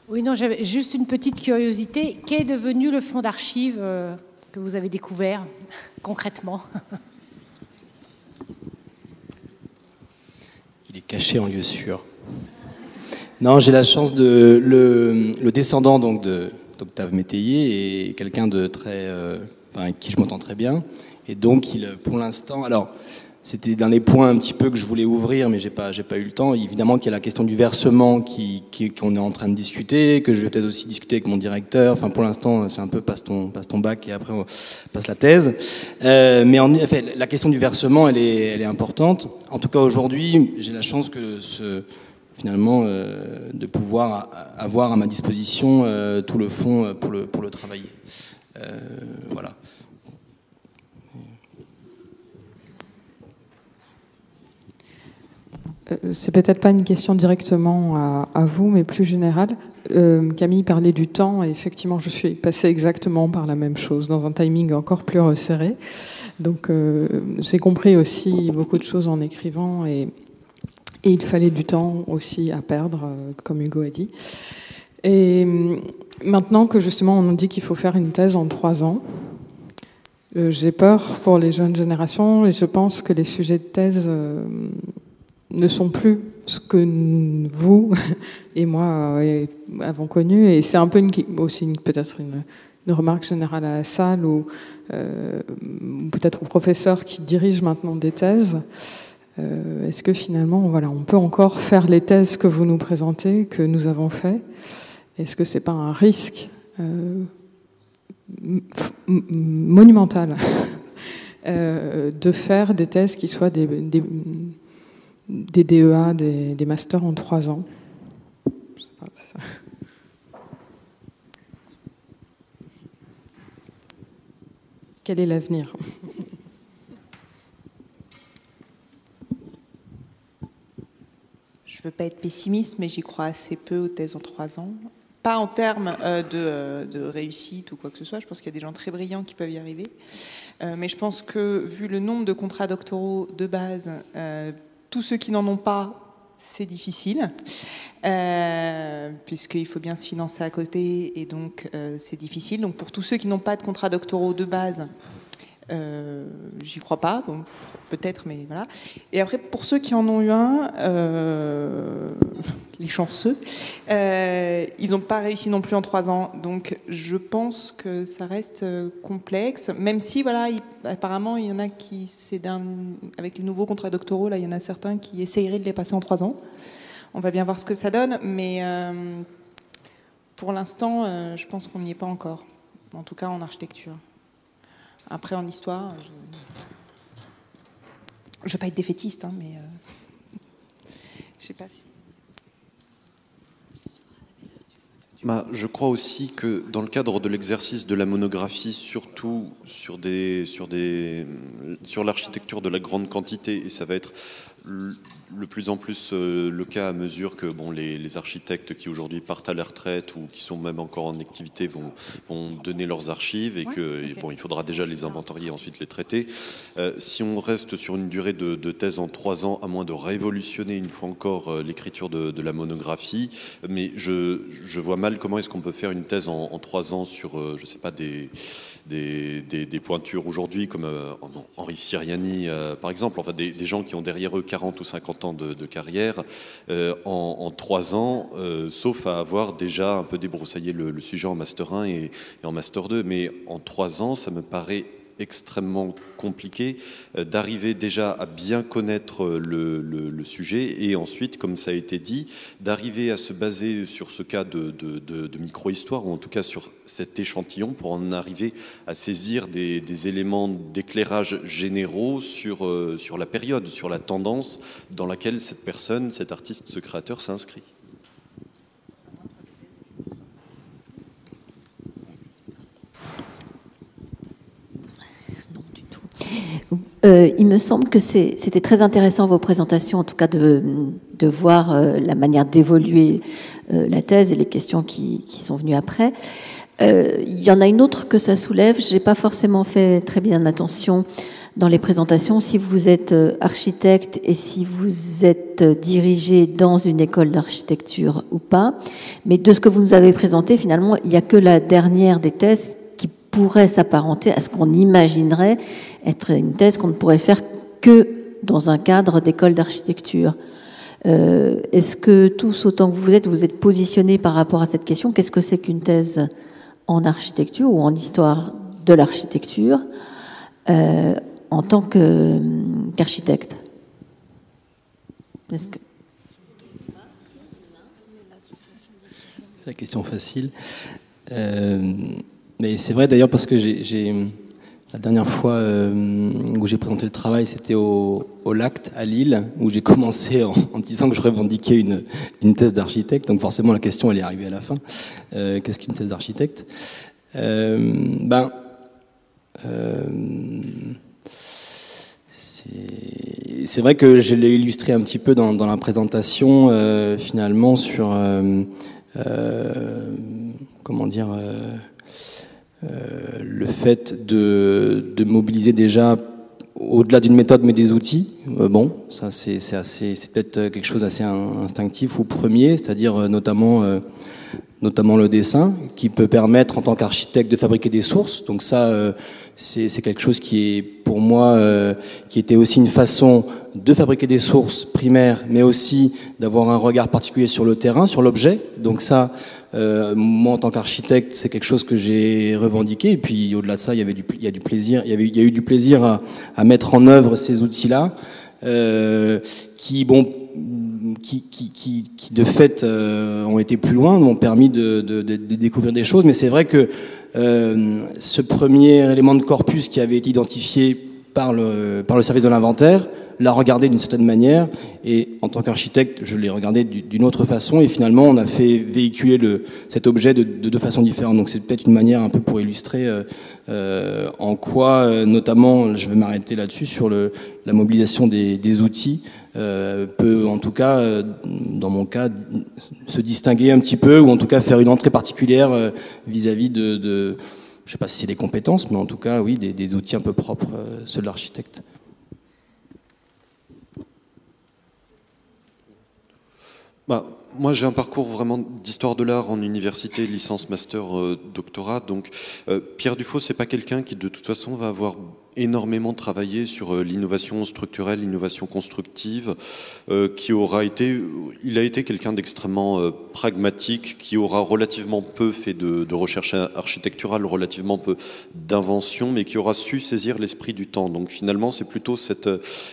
Oui, non, j'avais juste une petite curiosité. Qu'est devenu le fonds d'archives euh, que vous avez découvert concrètement? Il est caché en lieu sûr. Non, j'ai la chance de le, descendant donc de d'Octave Métayer et quelqu'un de très, euh, enfin, avec qui je m'entends très bien, et donc, il, pour l'instant, alors, c'était dans les points un petit peu que je voulais ouvrir, mais j'ai pas, pas eu le temps. Évidemment qu'il y a la question du versement qui, qu'on est en train de discuter, que je vais peut-être aussi discuter avec mon directeur. Enfin, pour l'instant, c'est un peu passe ton, passe ton bac et après on passe la thèse. Euh, mais en la question du versement, elle est, elle est importante. En tout cas, aujourd'hui, j'ai la chance que ce, finalement, euh, de pouvoir avoir à ma disposition euh, tout le fond pour le, pour le travailler. voilà. C'est peut-être pas une question directement à, vous, mais plus générale. Euh, Camille parlait du temps, et effectivement, je suis passée exactement par la même chose, dans un timing encore plus resserré. Donc, euh, j'ai compris aussi beaucoup de choses en écrivant, et, il fallait du temps aussi à perdre, comme Hugo a dit. Et maintenant que justement on nous dit qu'il faut faire une thèse en trois ans, j'ai peur pour les jeunes générations, et je pense que les sujets de thèse ne sont plus ce que vous et moi euh, avons connu. Et c'est un peu aussi peut-être une, remarque générale à la salle ou euh, peut-être aux professeurs qui dirigent maintenant des thèses. Euh, est-ce que finalement, voilà, on peut encore faire les thèses que vous nous présentez, que nous avons fait? Est-ce que c'est pas un risque monumental de faire des thèses qui soient des DEA, des, masters en trois ans. Quel est l'avenir? Je ne veux pas être pessimiste, mais j'y crois assez peu aux thèses en trois ans. pas en termes euh, de, de, réussite ou quoi que ce soit. Je pense qu'il y a des gens très brillants qui peuvent y arriver. Euh, mais je pense que vu le nombre de contrats doctoraux de base, euh, tous ceux qui n'en ont pas, c'est difficile, euh, puisqu'il faut bien se financer à côté, et donc euh, c'est difficile. Donc pour tous ceux qui n'ont pas de contrat doctoraux de base, euh, j'y crois pas, bon, peut-être, mais voilà. Et après, pour ceux qui en ont eu un, les chanceux, euh, ils n'ont pas réussi non plus en trois ans. Donc, je pense que ça reste euh, complexe, même si, voilà, il, apparemment, il y en a qui, c'est avec les nouveaux contrats doctoraux, là, il y en a certains qui essayeraient de les passer en trois ans. On va bien voir ce que ça donne, mais euh, pour l'instant, je pense qu'on n'y est pas encore. En tout cas, en architecture. Après, en histoire, je ne veux pas être défaitiste, hein, mais je ne sais pas si. Je crois aussi que dans le cadre de l'exercice de la monographie, surtout sur l'architecture de la grande quantité, et ça va être le plus en plus euh, le cas à mesure que bon, les, les architectes qui aujourd'hui partent à la retraite ou qui sont même encore en activité vont, vont donner leurs archives et Ouais, que bon, il faudra déjà les inventorier et ensuite les traiter. Euh, si on reste sur une durée de, de thèse en trois ans, à moins de révolutionner une fois encore euh, l'écriture de, de la monographie, mais je, je vois mal comment est-ce qu'on peut faire une thèse en, en trois ans sur, je sais pas, des, des, des- pointures aujourd'hui comme euh, Henri Siriani, euh, par exemple, enfin des, gens qui ont derrière eux 40 ou 50 ans de, carrière euh, en, en trois ans, sauf à avoir déjà un peu débroussaillé le, sujet en master 1 et, et en master 2, mais en trois ans, ça me paraît extrêmement compliqué euh, d'arriver déjà à bien connaître euh, le, sujet et ensuite, comme ça a été dit, d'arriver à se baser sur ce cas de, de- micro-histoire ou en tout cas sur cet échantillon pour en arriver à saisir des, des éléments d'éclairage généraux sur, euh, sur la période, sur la tendance dans laquelle cette personne, cet artiste, ce créateur s'inscrit. Euh, il me semble que c'était très intéressant vos présentations, en tout cas de, voir euh, la manière d'évoluer euh, la thèse et les questions qui, sont venues après. Il y en a une autre que ça soulève. J'ai pas forcément fait très bien attention dans les présentations. Si vous êtes architecte et si vous êtes dirigé dans une école d'architecture ou pas, mais de ce que vous nous avez présenté, finalement, il n'y a que la dernière des thèses pourrait s'apparenter à ce qu'on imaginerait être une thèse qu'on ne pourrait faire que dans un cadre d'école d'architecture. Euh, Est-ce que tous, autant que vous êtes, vous êtes positionnés par rapport à cette question? Qu'est-ce que c'est qu'une thèse en architecture ou en histoire de l'architecture euh, en tant qu'architecte? Que- La question facile. Euh, mais c'est vrai d'ailleurs parce que j'ai, la dernière fois euh, où j'ai présenté le travail, c'était au, au LACT à Lille, où j'ai commencé en, disant que je revendiquais une, une thèse d'architecte. Donc forcément la question elle est arrivée à la fin. Euh, qu'est-ce qu'une thèse d'architecte? Euh, Ben. euh, c'est vrai que je l'ai illustré un petit peu dans, dans la présentation, euh, finalement, sur comment dire le fait de, mobiliser déjà au-delà d'une méthode mais des outils. Euh, bon, ça c'est peut-être quelque chose d'assez in- instinctif ou premier, c'est-à-dire euh, notamment euh, notamment le dessin, qui peut permettre en tant qu'architecte de fabriquer des sources. Donc ça, euh, c'est quelque chose qui est pour moi, euh, qui était aussi une façon de fabriquer des sources primaires, mais aussi d'avoir un regard particulier sur le terrain, sur l'objet. Donc ça, euh, moi en tant qu'architecte, c'est quelque chose que j'ai revendiqué. Et puis au-delà de ça, il y avait du, a du plaisir, il y, a eu du plaisir à, mettre en œuvre ces outils-là, euh, qui bon qui, qui, qui, de fait euh, ont été plus loin, m'ont permis de, découvrir des choses. Mais c'est vrai que ce premier élément de corpus qui avait été identifié par par le service de l'inventaire, l'a regardé d'une certaine manière, et en tant qu'architecte, je l'ai regardé d'une autre façon, et finalement, on a fait véhiculer le, cet objet de, de deux façons différentes. Donc c'est peut-être une manière un peu pour illustrer euh, euh, en quoi, euh, notamment, je vais m'arrêter là-dessus, sur le, la mobilisation des, des outils peut en tout cas, dans mon cas, se distinguer un petit peu ou en tout cas faire une entrée particulière vis-à-vis de, de, je ne sais pas si c'est des compétences, mais en tout cas, oui, des, des outils un peu propres, ceux de l'architecte. Bah, moi, j'ai un parcours vraiment d'histoire de l'art en université, licence, master, euh, doctorat. Donc, euh, Pierre Dufaux, c'est pas quelqu'un qui, de toute façon, va avoir énormément travaillé sur euh, l'innovation structurelle, l'innovation constructive, qui aura été, il a été quelqu'un d'extrêmement pragmatique, qui aura relativement peu fait de, de recherche architecturale, relativement peu d'invention, mais qui aura su saisir l'esprit du temps. Donc, finalement, c'est plutôt cette,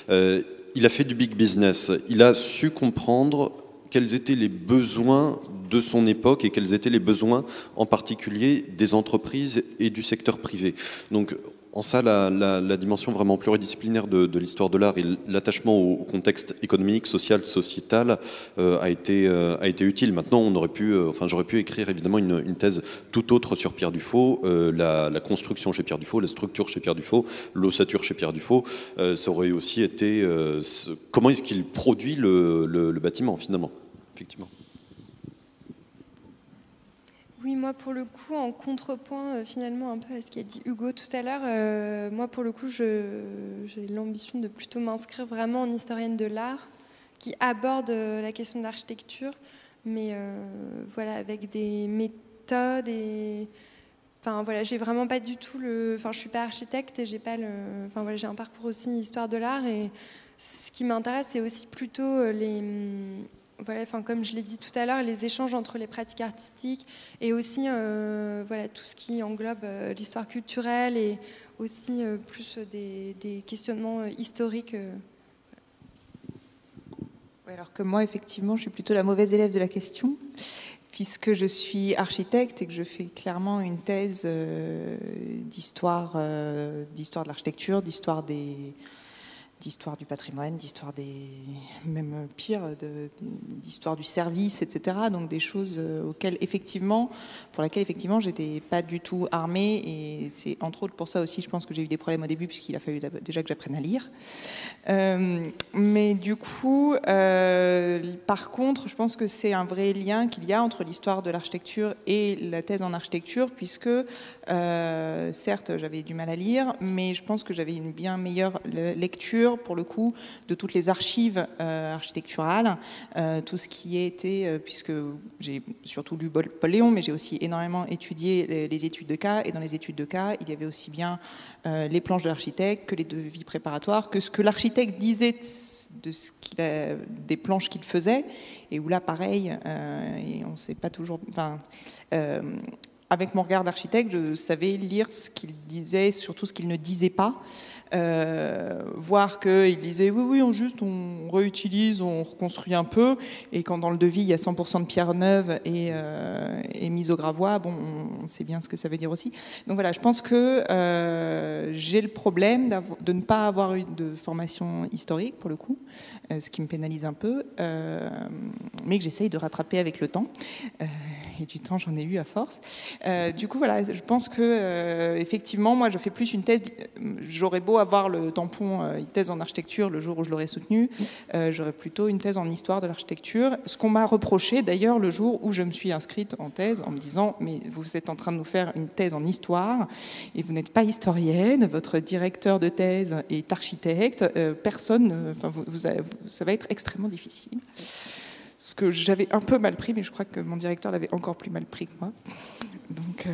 il a fait du big business. Il a su comprendre quels étaient les besoins de son époque et quels étaient les besoins en particulier des entreprises et du secteur privé. Donc en ça, la, dimension vraiment pluridisciplinaire de, l'histoire de l'art et l'attachement au, contexte économique, social, sociétal euh, a, été, euh, a été utile. Maintenant, on aurait pu, euh, enfin, j'aurais pu écrire évidemment une, thèse tout autre sur Pierre Dufaux, la, construction chez Pierre Dufaux, la structure chez Pierre Dufaux, l'ossature chez Pierre Dufaux. ça aurait aussi été comment est-ce qu'il produit le bâtiment finalement? Effectivement. Oui, moi pour le coup, en contrepoint euh, finalement un peu à ce qu'a dit Hugo tout à l'heure, euh, moi pour le coup, j'ai l'ambition de plutôt m'inscrire vraiment en historienne de l'art qui aborde euh, la question de l'architecture, mais voilà, avec des méthodes et. Enfin voilà, j'ai vraiment pas du tout le. Enfin, je suis pas architecte et j'ai pas le. Enfin voilà, j'ai un parcours aussi histoire de l'art et ce qui m'intéresse, c'est aussi plutôt les comme je l'ai dit tout à l'heure, les échanges entre les pratiques artistiques et aussi euh, tout ce qui englobe euh, l'histoire culturelle et aussi euh, plus des, questionnements historiques. alors que moi, effectivement, je suis plutôt la mauvaise élève de la question, puisque je suis architecte et que je fais clairement une thèse d'histoire, d'histoire de l'architecture, d'histoire des d'histoire du patrimoine, d'histoire des, même pire, d'histoire du service, etc. Donc des choses euh, auxquelles effectivement, pour laquelle effectivement j'étais pas du tout armée et c'est entre autres pour ça aussi, je pense que j'ai eu des problèmes au début puisqu'il a fallu déjà que j'apprenne à lire. Euh, mais du coup, euh, par contre, je pense que c'est un vrai lien qu'il y a entre l'histoire de l'architecture et la thèse en architecture puisque certes j'avais du mal à lire, mais je pense que j'avais une bien meilleure lecture pour le coup, de toutes les archives euh, architecturales, euh, tout ce qui a euh, puisque j'ai surtout lu Paul Léon, mais j'ai aussi énormément étudié les, études de cas, et dans les études de cas, il y avait aussi bien les planches de l'architecte que les devis préparatoires, que ce que l'architecte disait de ce qu'il des planches qu'il faisait, et où là, pareil, et on ne sait pas toujours. Avec mon regard d'architecte, je savais lire ce qu'il disait, surtout ce qu'il ne disait pas. Euh, voir qu'il disait oui, oui, juste on réutilise, on reconstruit un peu, et quand dans le devis il y a 100% de pierres neuves et, euh, mise au gravois, bon, on sait bien ce que ça veut dire aussi. Donc voilà, je pense que euh, j'ai le problème de ne pas avoir eu de formation historique pour le coup, ce qui me pénalise un peu, mais que j'essaye de rattraper avec le temps. Et du temps, j'en ai eu à force. du coup, voilà, je pense que effectivement, moi, je fais plus une thèse. J'aurais beau avoir le tampon euh, thèse en architecture le jour où je l'aurais soutenu, euh, j'aurais plutôt une thèse en histoire de l'architecture. Ce qu'on m'a reproché d'ailleurs le jour où je me suis inscrite en thèse en me disant mais vous êtes en train de nous faire une thèse en histoire et vous n'êtes pas historienne, votre directeur de thèse est architecte, euh, personne, enfin ça va être extrêmement difficile. Ce que j'avais un peu mal pris, mais je crois que mon directeur l'avait encore plus mal pris que moi. Donc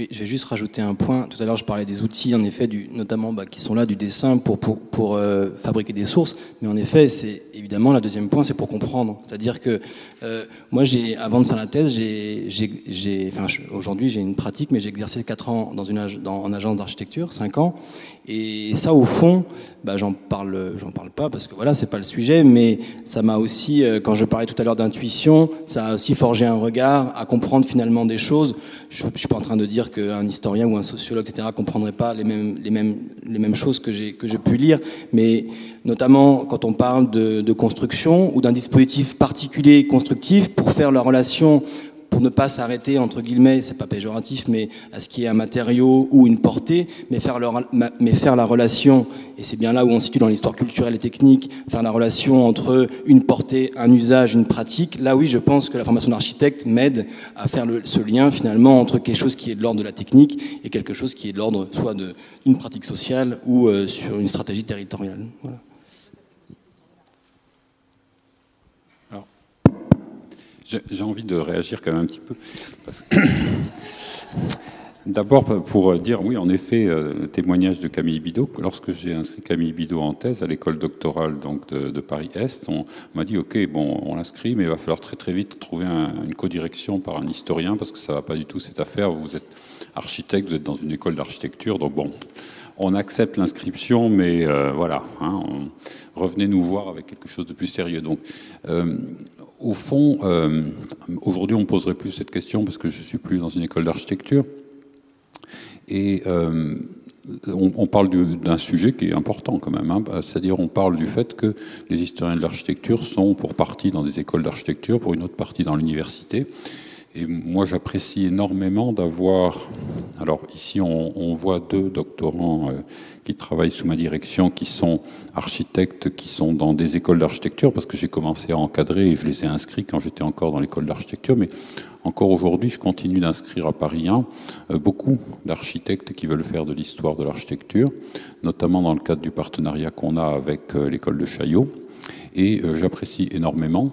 Oui, je vais juste rajouter un point. Tout à l'heure, je parlais des outils, en effet, notamment bah, qui sont là, du dessin pour, euh, fabriquer des sources. Mais en effet, c'est évidemment, le deuxième point, c'est pour comprendre. C'est-à-dire que euh, moi, j'ai, avant de faire la thèse, j'ai, j'ai, aujourd'hui, j'ai une pratique, mais j'ai exercé 4 ans dans une, en agence d'architecture, 5 ans. Et ça, au fond, bah, j'en parle, parle pas parce que voilà, c'est pas le sujet, mais ça m'a aussi, euh, quand je parlais tout à l'heure d'intuition, ça a aussi forgé un regard à comprendre finalement des choses. Je, je suis pas en train de dire qu'un historien ou un sociologue, etc., comprendrait pas les mêmes, les mêmes, les mêmes choses que j'ai pu lire, mais notamment quand on parle de, de construction ou d'un dispositif particulier constructif pour faire la relation pour ne pas s'arrêter, entre guillemets, c'est pas péjoratif, mais à ce qui est un matériau ou une portée, mais faire, la relation, et c'est bien là où on situe dans l'histoire culturelle et technique, faire la relation entre une portée, un usage, une pratique, là oui, je pense que la formation d'architecte m'aide à faire ce lien finalement entre quelque chose qui est de l'ordre de la technique et quelque chose qui est de l'ordre soit d'une pratique sociale ou euh, sur une stratégie territoriale. Voilà. J'ai envie de réagir quand même un petit peu. D'abord, pour dire, oui, en effet, euh, le témoignage de Camille Bidot. Lorsque j'ai inscrit Camille Bidot en thèse à l'école doctorale donc, de, Paris-Est, on m'a dit, OK, bon, on l'inscrit, mais il va falloir très très vite trouver une codirection par un historien, parce que ça ne va pas du tout cette affaire. Vous êtes architecte, vous êtes dans une école d'architecture, donc bon, on accepte l'inscription, mais euh, voilà, hein, revenez nous voir avec quelque chose de plus sérieux. Donc, euh, au fond, euh, aujourd'hui, on poserait plus cette question parce que je suis plus dans une école d'architecture. Et euh, on, parle d'un sujet qui est important quand même. Hein. C'est-à-dire, on parle du fait que les historiens de l'architecture sont pour partie dans des écoles d'architecture, pour une autre partie dans l'université. Et moi, j'apprécie énormément d'avoir. Alors, ici, on, voit deux doctorants euh, qui travaillent sous ma direction, qui sont architectes, qui sont dans des écoles d'architecture, parce que j'ai commencé à encadrer et je les ai inscrits quand j'étais encore dans l'école d'architecture. Mais encore aujourd'hui, je continue d'inscrire à Paris 1 euh, beaucoup d'architectes qui veulent faire de l'histoire de l'architecture, notamment dans le cadre du partenariat qu'on a avec euh, l'école de Chaillot. Et j'apprécie énormément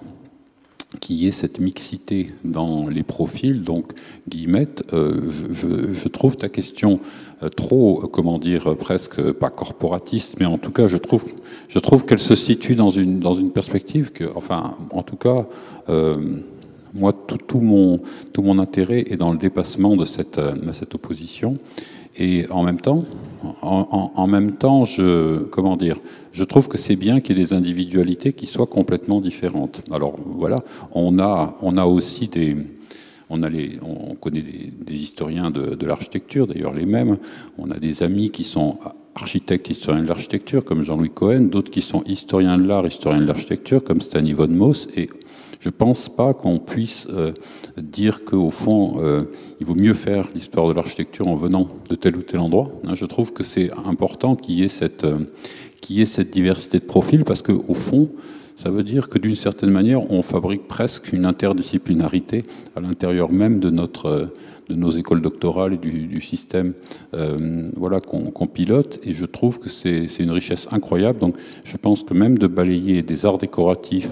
qu'il y ait cette mixité dans les profils. Donc, Guillemette, euh, je, trouve ta question euh, trop, euh, comment dire, presque pas corporatiste, mais en tout cas, je trouve, je trouve qu'elle se situe dans une, dans une perspective que, enfin, en tout cas, moi, tout, mon, tout mon intérêt est dans le dépassement de cette, de cette opposition. Et en même temps, en, même temps, je, comment dire, je trouve que c'est bien qu'il y ait des individualités qui soient complètement différentes. Alors voilà, on a, on a aussi des, on, on connaît des, historiens de, de l'architecture, d'ailleurs les mêmes. On a des amis qui sont architectes, historiens de l'architecture, comme Jean-Louis Cohen, d'autres qui sont historiens de l'art, historiens de l'architecture, comme Stanley von Moos, et je ne pense pas qu'on puisse euh, dire qu'au fond, euh, il vaut mieux faire l'histoire de l'architecture en venant de tel ou tel endroit. Hein, je trouve que c'est important qu'il y, ait cette, euh, diversité de profils parce qu'au fond, ça veut dire que d'une certaine manière, on fabrique presque une interdisciplinarité à l'intérieur même de, nos écoles doctorales et du, système qu'on pilote. Et je trouve que c'est une richesse incroyable. Donc je pense que même de balayer des arts décoratifs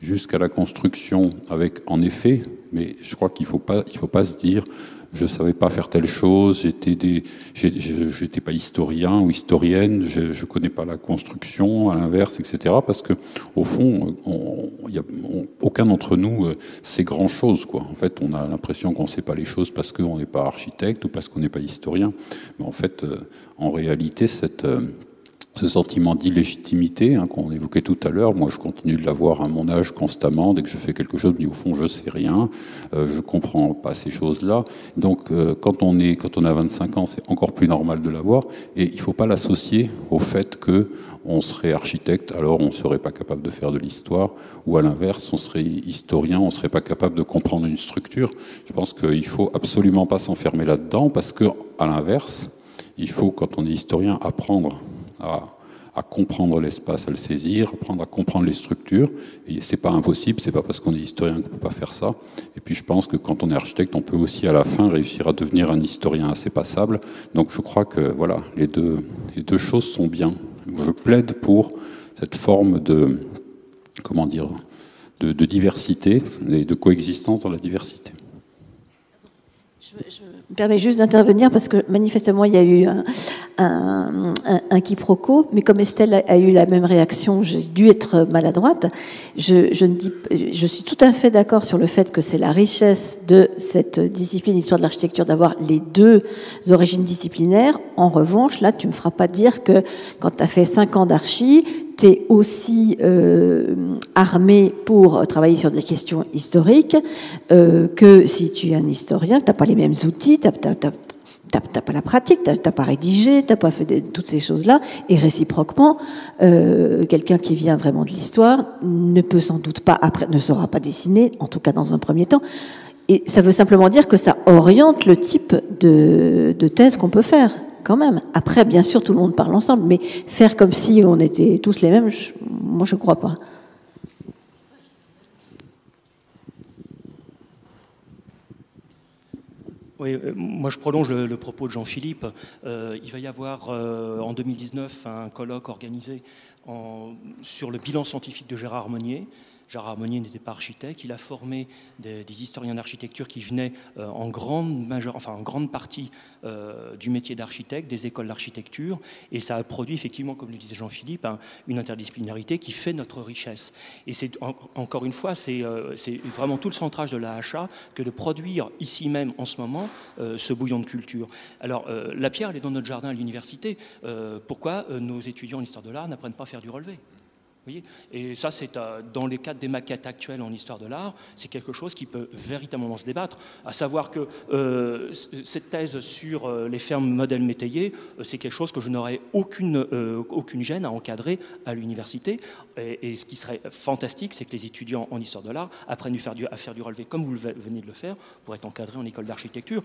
jusqu'à la construction avec, en effet, mais je crois qu'il ne faut, pas, faut pas se dire je ne savais pas faire telle chose, j'étais pas historien ou historienne, je ne connais pas la construction, à l'inverse, etc. Parce que au fond, on, y a, aucun d'entre nous euh, sait grand chose. En fait, on a l'impression qu'on ne sait pas les choses parce qu'on n'est pas architecte ou parce qu'on n'est pas historien. Mais en fait, euh, en réalité, cette euh, ce sentiment d'illégitimité hein, qu'on évoquait tout à l'heure. Moi, je continue de l'avoir à mon âge constamment. Dès que je fais quelque chose, dis au fond, je sais rien, euh, je comprends pas ces choses-là. Donc, euh, quand on est, quand on a 25 ans, c'est encore plus normal de l'avoir. Et il faut pas l'associer au fait que on serait architecte, alors on serait pas capable de faire de l'histoire, ou à l'inverse, on serait historien, on serait pas capable de comprendre une structure. Je pense qu'il faut absolument pas s'enfermer là-dedans, parce que à l'inverse, il faut, quand on est historien, apprendre à, comprendre l'espace, à le saisir, apprendre à comprendre les structures. Et c'est pas impossible, c'est pas parce qu'on est historien qu'on peut pas faire ça. Et puis je pense que quand on est architecte, on peut aussi à la fin réussir à devenir un historien assez passable. Donc je crois que voilà, les deux, les deux choses sont bien. Je plaide pour cette forme de, comment dire, de, diversité et de coexistence dans la diversité. je me permets juste d'intervenir parce que manifestement il y a eu un, un, quiproquo, mais comme Estelle a, eu la même réaction, j'ai dû être maladroite. Je, je, ne dis, je suis tout à fait d'accord sur le fait que c'est la richesse de cette discipline histoire de l'architecture d'avoir les deux origines disciplinaires. En revanche, là, tu me feras pas dire que quand tu as fait cinq ans d'archi, tu es aussi euh, armé pour travailler sur des questions historiques euh, que si tu es un historien, n'as pas les mêmes outils, tu T'as pas la pratique, t'as pas rédigé, t'as pas fait toutes ces choses-là, et réciproquement, euh, quelqu'un qui vient vraiment de l'histoire ne peut sans doute pas après, ne saura pas dessiner, en tout cas dans un premier temps. Et ça veut simplement dire que ça oriente le type de, de thèse qu'on peut faire, quand même. Après, bien sûr, tout le monde parle ensemble, mais faire comme si on était tous les mêmes, moi, je crois pas. Oui, euh, moi je prolonge le, propos de Jean-Philippe. Euh, il va y avoir euh, en 2019 un colloque organisé sur le bilan scientifique de Gérard Monnier. Gérard Harmonier n'était pas architecte, il a formé des, historiens d'architecture qui venaient euh, en, grande en grande partie euh, du métier d'architecte, des écoles d'architecture, et ça a produit effectivement, comme le disait Jean-Philippe, une interdisciplinarité qui fait notre richesse. Et c'est encore une fois, euh, c'est vraiment tout le centrage de l'AHA que de produire ici même en ce moment ce bouillon de culture. Alors la pierre, elle est dans notre jardin à l'université. pourquoi nos étudiants en histoire de l'art n'apprennent pas à faire du relevé? Et ça, c'est euh, dans les cadres des maquettes actuelles en histoire de l'art, c'est quelque chose qui peut véritablement se débattre. À savoir que euh, cette thèse sur euh, les fermes modèles métayers, c'est quelque chose que je n'aurais aucune, aucune gêne à encadrer à l'université. Et, ce qui serait fantastique, c'est que les étudiants en histoire de l'art apprennent à faire, du, relevé comme vous venez de le faire pour être encadrés en école d'architecture.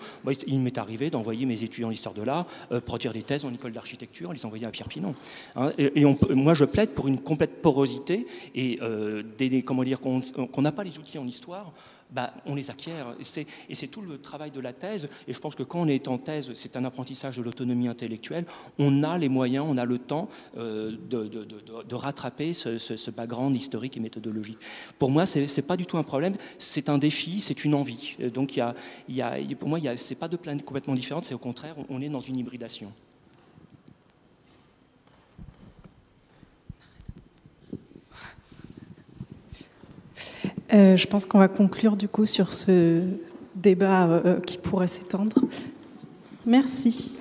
il m'est arrivé d'envoyer mes étudiants en histoire de l'art produire des thèses en école d'architecture, les envoyer à Pierre Pinon. Hein. et, moi, je plaide pour une complète et euh, comment dire qu'on n'a pas les outils en histoire, bah, on les acquiert. Et c'est tout le travail de la thèse. Et je pense que quand on est en thèse, c'est un apprentissage de l'autonomie intellectuelle. On a les moyens, on a le temps euh, de, rattraper ce, background historique et méthodologique. Pour moi, ce n'est pas du tout un problème. C'est un défi, c'est une envie. Donc, il y a, pour moi, ce n'est pas deux planètes complètement différentes. C'est au contraire, on est dans une hybridation. Euh, je pense qu'on va conclure du coup sur ce débat euh, qui pourrait s'étendre. Merci.